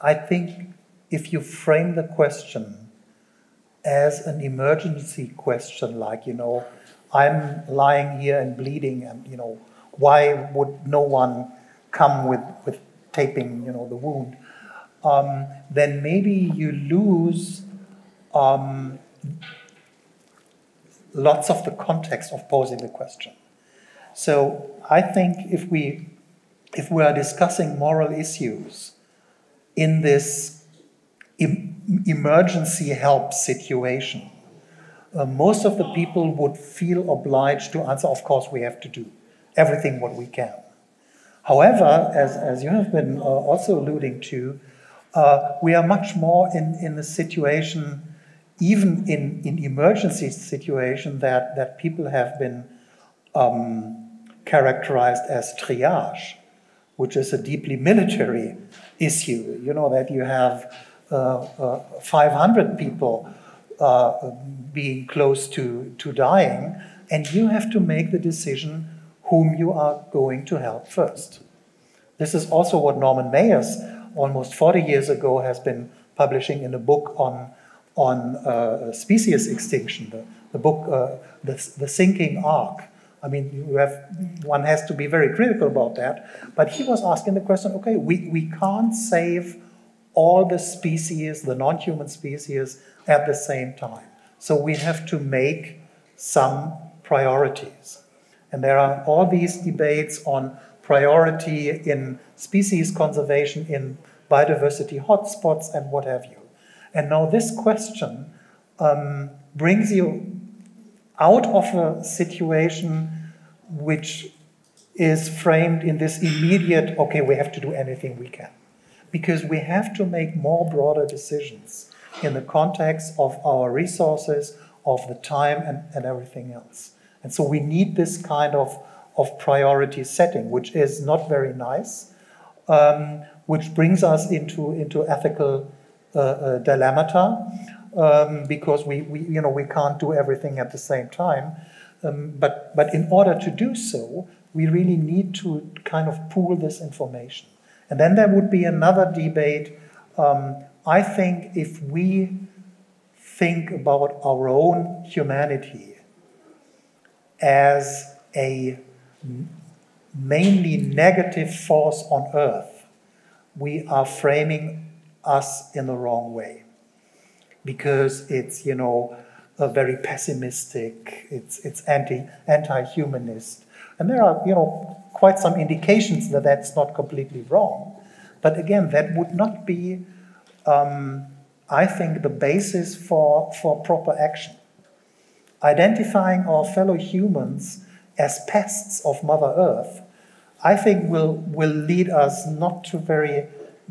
I think if you frame the question as an emergency question, like, you know, I'm lying here and bleeding, and, you know, why would no one come with, with taping, you know, the wound? Um, then maybe you lose um, lots of the context of posing the question. So I think if we if we are discussing moral issues in this em emergency help situation, uh, most of the people would feel obliged to answer, of course, we have to do everything what we can. However, as, as you have been uh, also alluding to, uh, we are much more in, in the situation even in, in emergency situation that, that people have been um, characterized as triage, which is a deeply military issue. You know, that you have uh, uh, 500 people uh, being close to, to dying, and you have to make the decision whom you are going to help first. This is also what Norman Myers, almost 40 years ago, has been publishing in a book on on uh, species extinction, the, the book, uh, the, the Sinking Ark. I mean, you have, one has to be very critical about that. But he was asking the question okay, we, we can't save all the species, the non human species, at the same time. So we have to make some priorities. And there are all these debates on priority in species conservation, in biodiversity hotspots, and what have you. And now this question um, brings you out of a situation which is framed in this immediate, okay, we have to do anything we can. Because we have to make more broader decisions in the context of our resources, of the time, and, and everything else. And so we need this kind of, of priority setting, which is not very nice, um, which brings us into, into ethical uh, uh, um, because we, we, you know, we can't do everything at the same time. Um, but, but in order to do so, we really need to kind of pool this information. And then there would be another debate. Um, I think if we think about our own humanity as a mainly negative force on earth, we are framing us in the wrong way. Because it's you know a very pessimistic it's it's anti anti-humanist. And there are you know quite some indications that that's not completely wrong. But again that would not be um, i think the basis for for proper action identifying our fellow humans as pests of mother earth i think will will lead us not to very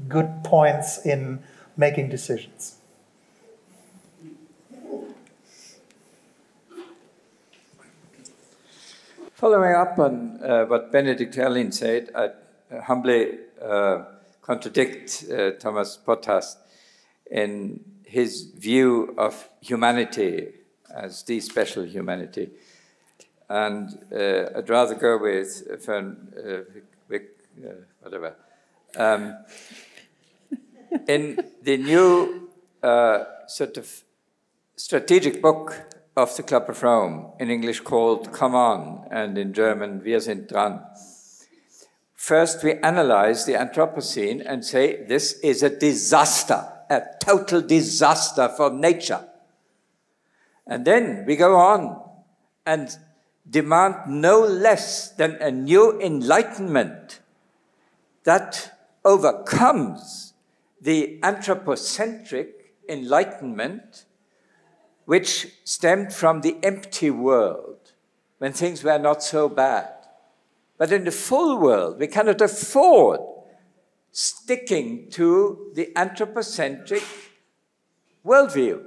good points in making decisions. Following up on uh, what Benedikt Haerlin said, I humbly uh, contradict uh, Thomas Potthast in his view of humanity as the special humanity. And uh, I'd rather go with Fern, uh, whatever. Um, in the new uh, sort of strategic book of the Club of Rome, in English called Come On, and in German Wir sind dran. First, we analyze the Anthropocene and say this is a disaster, a total disaster for nature. And then we go on and demand no less than a new enlightenment that overcomes the anthropocentric enlightenment, which stemmed from the empty world when things were not so bad. But in the full world, we cannot afford sticking to the anthropocentric worldview.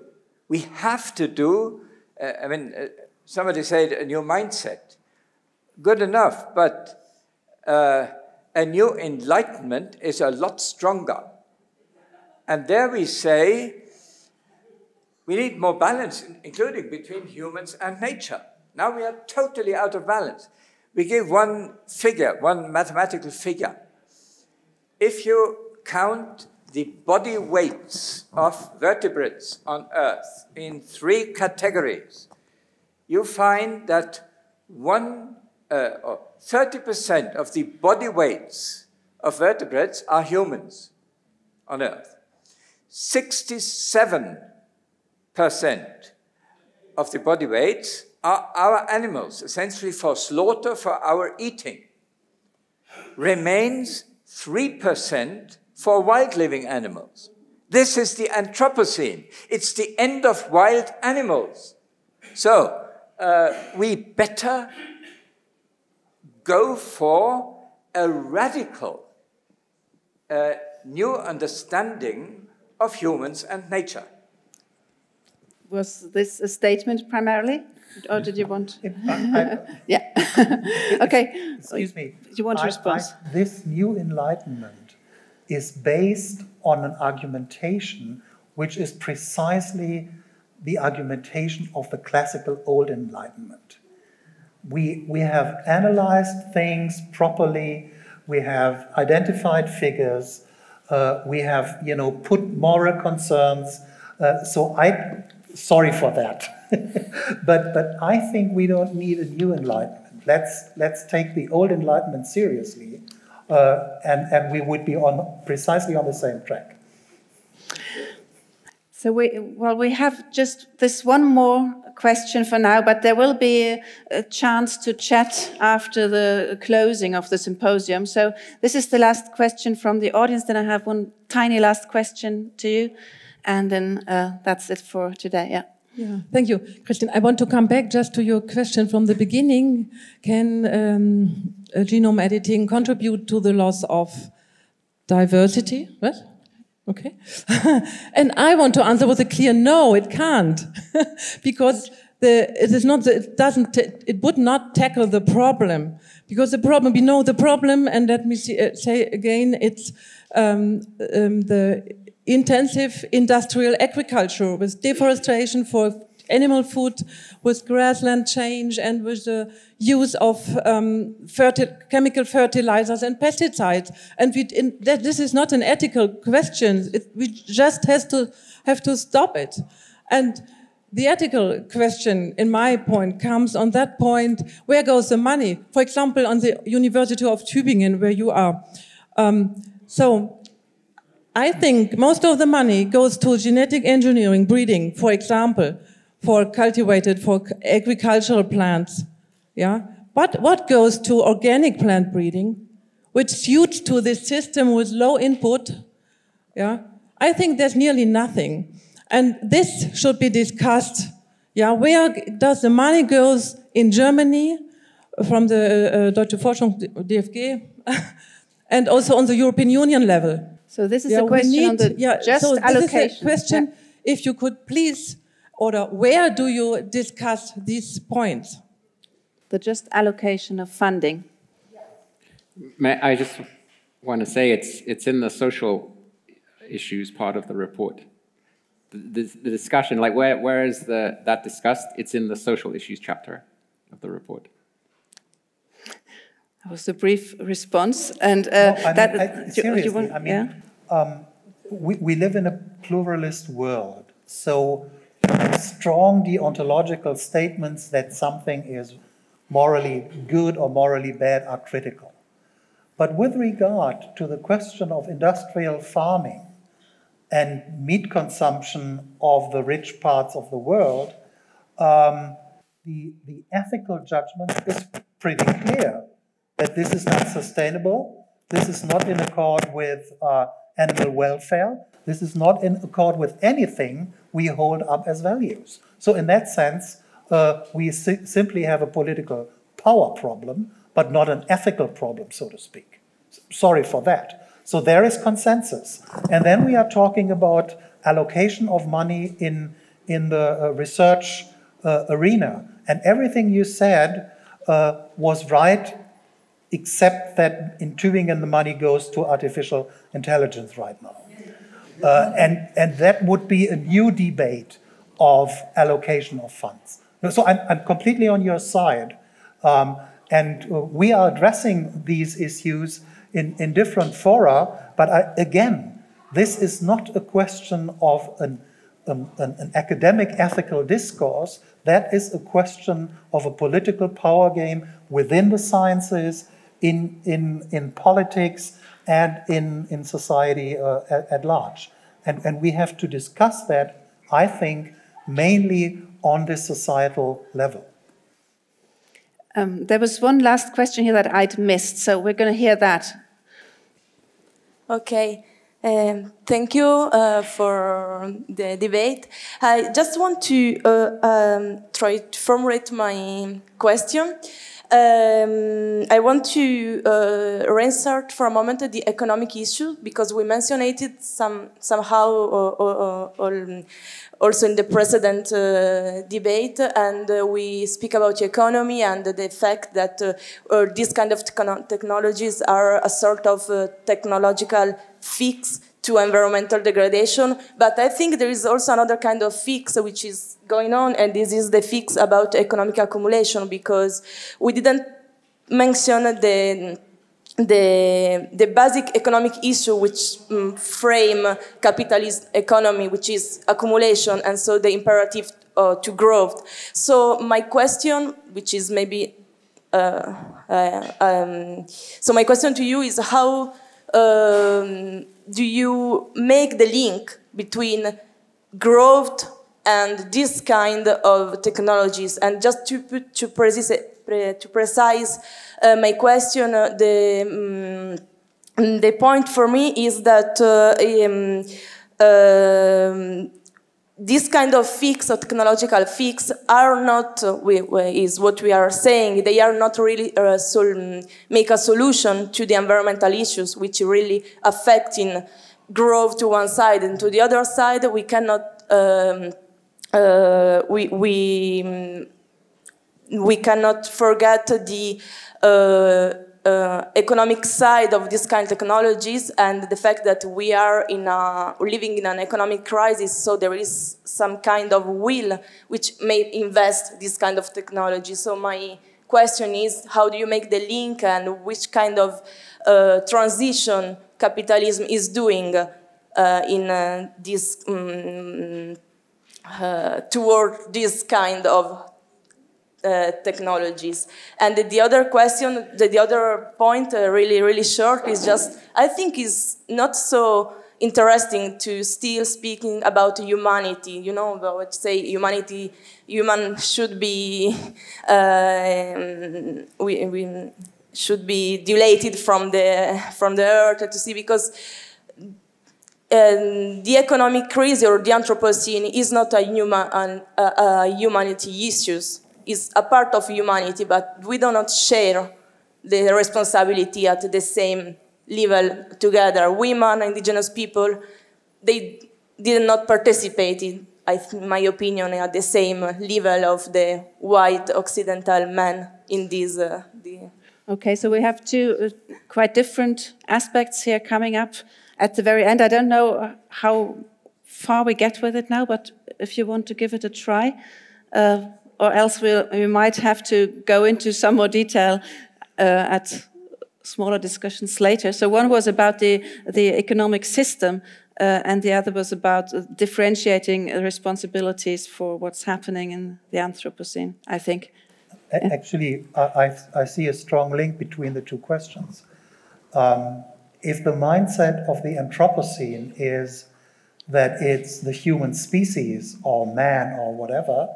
We have to do, uh, I mean, uh, somebody said a new mindset. Good enough, but uh, a new enlightenment is a lot stronger. And there we say we need more balance, including between humans and nature. Now we are totally out of balance. We give one figure, one mathematical figure. If you count the body weights of vertebrates on Earth in three categories, you find that one, uh, 30% of the body weights of vertebrates are humans on Earth. 67% of the body weights are our animals, essentially for slaughter, for our eating. Remains 3% for wild living animals. This is the Anthropocene. It's the end of wild animals. So, uh, we better go for a radical uh, new understanding of humans and nature. Was this a statement primarily? Or did you want? yeah. okay. Excuse me. Do you want to I- respond? I- this new enlightenment is based on an argumentation which is precisely the argumentation of the classical old enlightenment. We, we have analyzed things properly, we have identified figures, uh, we have, you know, put moral concerns. Uh, so I, sorry for that. but, but I think we don't need a new enlightenment. Let's, let's take the old enlightenment seriously, uh, and, and we would be on precisely on the same track. So we, well, we have just this one more question for now, but there will be a, a chance to chat after the closing of the symposium. So this is the last question from the audience. Then I have one tiny last question to you, and then uh, that's it for today. Yeah. Yeah, thank you, Christian. I want to come back just to your question from the beginning. Can um, genome editing contribute to the loss of diversity? What? Okay. and I want to answer with a clear no, it can't. because the, it is not, the, it doesn't, it would not tackle the problem. Because the problem, we know the problem, and let me see, uh, say again, it's um, um, the intensive industrial agriculture with deforestation for animal food, with grassland change, and with the use of um, fertil chemical fertilizers and pesticides. And we, in, that, this is not an ethical question. It, we just has to have to stop it. And the ethical question, in my point, comes on that point, where goes the money? For example, on the University of Tübingen, where you are. Um, so I think most of the money goes to genetic engineering, breeding, for example, for cultivated, for agricultural plants. Yeah. But what goes to organic plant breeding, which suits to this system with low input? Yeah. I think there's nearly nothing. And this should be discussed. Yeah. Where does the money goes in Germany from the uh, Deutsche Forschung, DFG, and also on the European Union level? So this is Yeah, a we question on the yeah, just so this is a allocation. question, Yeah. if you could please, or where do you discuss these points? The just allocation of funding. May I just want to say it's, it's in the social issues part of the report. The, the, the discussion, like where, where is the, that discussed? It's in the social issues chapter of the report. That was a brief response, and uh, No, I mean, that I- you- you seriously, want- I mean, yeah? um, we, we live in a pluralist world. So strong deontological statements that something is morally good or morally bad are critical. But with regard to the question of industrial farming and meat consumption of the rich parts of the world, um, the, the ethical judgment is pretty clear that this is not sustainable, this is not in accord with uh, animal welfare, this is not in accord with anything we hold up as values. So, in that sense, uh, we si- simply have a political power problem but not an ethical problem, so to speak. Sorry for that. So there is consensus. And then we are talking about allocation of money in, in the uh, research uh, arena. And everything you said uh, was right, except that in Tübingen the money goes to artificial intelligence right now. Uh, and, and that would be a new debate of allocation of funds. So I'm, I'm completely on your side. Um, and uh, we are addressing these issues in, in different fora, but I, again, this is not a question of an, an, an academic ethical discourse. That is a question of a political power game within the sciences, in, in, in politics, and in, in society uh, at, at, large. And, and we have to discuss that, I think, mainly on the societal level. Um, there was one last question here that I'd missed, so we're going to hear that. Okay. Um, thank you uh, for the debate. I just want to uh, um, try to formulate my question. Um, I want to uh, reinsert for a moment the economic issue because we mentioned it some, somehow also in the precedent uh, debate, and uh, we speak about the economy and the fact that uh, these kind of technologies are a sort of technological fix to environmental degradation. But I think there is also another kind of fix which is going on, and this is the fix about economic accumulation because we didn't mention the the, the basic economic issue which um, frame capitalist economy, which is accumulation, and so the imperative uh, to growth. So my question, which is maybe, uh, uh, um, so my question to you is how um, do you make the link between growth and this kind of technologies? And just to put to precise, to precise uh, my question, uh, the um, the point for me is that uh, um, um, this kind of fix or technological fix are not uh, is what we are saying. They are not really uh, sol make a solution to the environmental issues which really affecting growth to one side and to the other side. We cannot um, uh, we we we cannot forget the uh, economic side of this kind of technologies and the fact that we are in a, living in an economic crisis, so there is some kind of will which may invest this kind of technology. So my question is, how do you make the link and which kind of uh, transition capitalism is doing uh, in uh, this um, toward this kind of uh, technologies. And the, the, other question, the, the other point, uh, really, really short, is just I think is not so interesting to still speaking about humanity. You know, let's say humanity, human should be, uh, we, we should be dilated from the from the earth to see because. Um, the economic crisis or the Anthropocene is not a, human, a, a humanity issues is a part of humanity, but we do not share the responsibility at the same level together. Women, indigenous people, they did not participate in, I my opinion, at the same level of the white occidental men in this. Uh, okay, so we have two uh, quite different aspects here coming up at the very end. I don't know how far we get with it now, but if you want to give it a try. Uh, or else we'll, we might have to go into some more detail uh, at smaller discussions later. So one was about the, the economic system, uh, and the other was about differentiating responsibilities for what's happening in the Anthropocene, I think. Actually, I, I see a strong link between the two questions. Um, if the mindset of the Anthropocene is that it's the human species or man or whatever,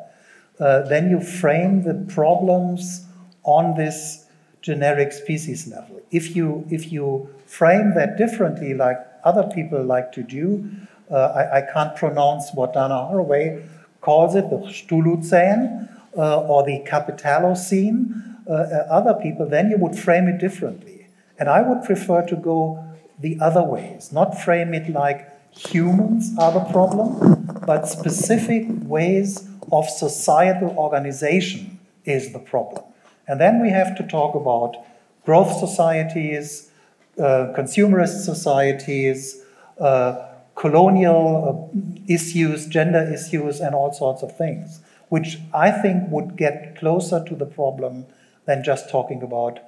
uh, then you frame the problems on this generic species level. If you, if you frame that differently, like other people like to do, uh, I, I, can't pronounce what Donna Haraway calls it, the Stuluzän uh, or the Capitalocene. uh, uh, other people, then you would frame it differently. And I would prefer to go the other ways, not frame it like humans are the problem, but specific ways of societal organization is the problem. And then we have to talk about growth societies, uh, consumerist societies, uh, colonial uh, issues, gender issues, and all sorts of things, which I think would get closer to the problem than just talking about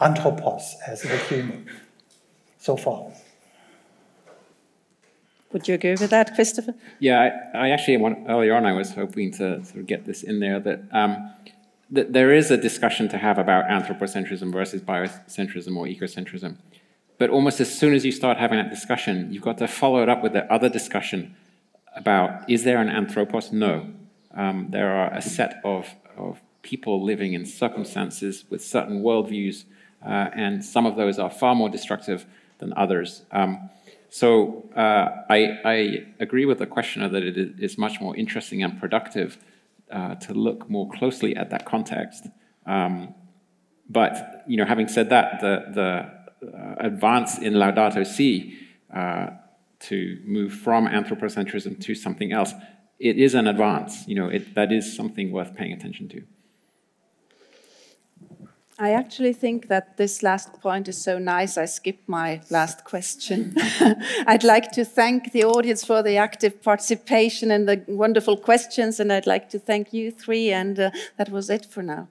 anthropos as the human so far. Would you agree with that, Christopher? Yeah, I, I actually, want, earlier on, I was hoping to sort of get this in there that, um, that there is a discussion to have about anthropocentrism versus biocentrism or ecocentrism. But almost as soon as you start having that discussion, you've got to follow it up with the other discussion about is there an anthropos? No. Um, there are a set of, of people living in circumstances with certain worldviews, uh, and some of those are far more destructive than others. Um, so uh, I, I, agree with the questioner that it is much more interesting and productive uh, to look more closely at that context. Um, but you know, having said that, the, the uh, advance in Laudato Si uh, to move from anthropocentrism to something else, it is an advance. You know, it, that is something worth paying attention to. I actually think that this last point is so nice, I skipped my last question. I'd like to thank the audience for the active participation and the wonderful questions, and I'd like to thank you three, and uh, that was it for now.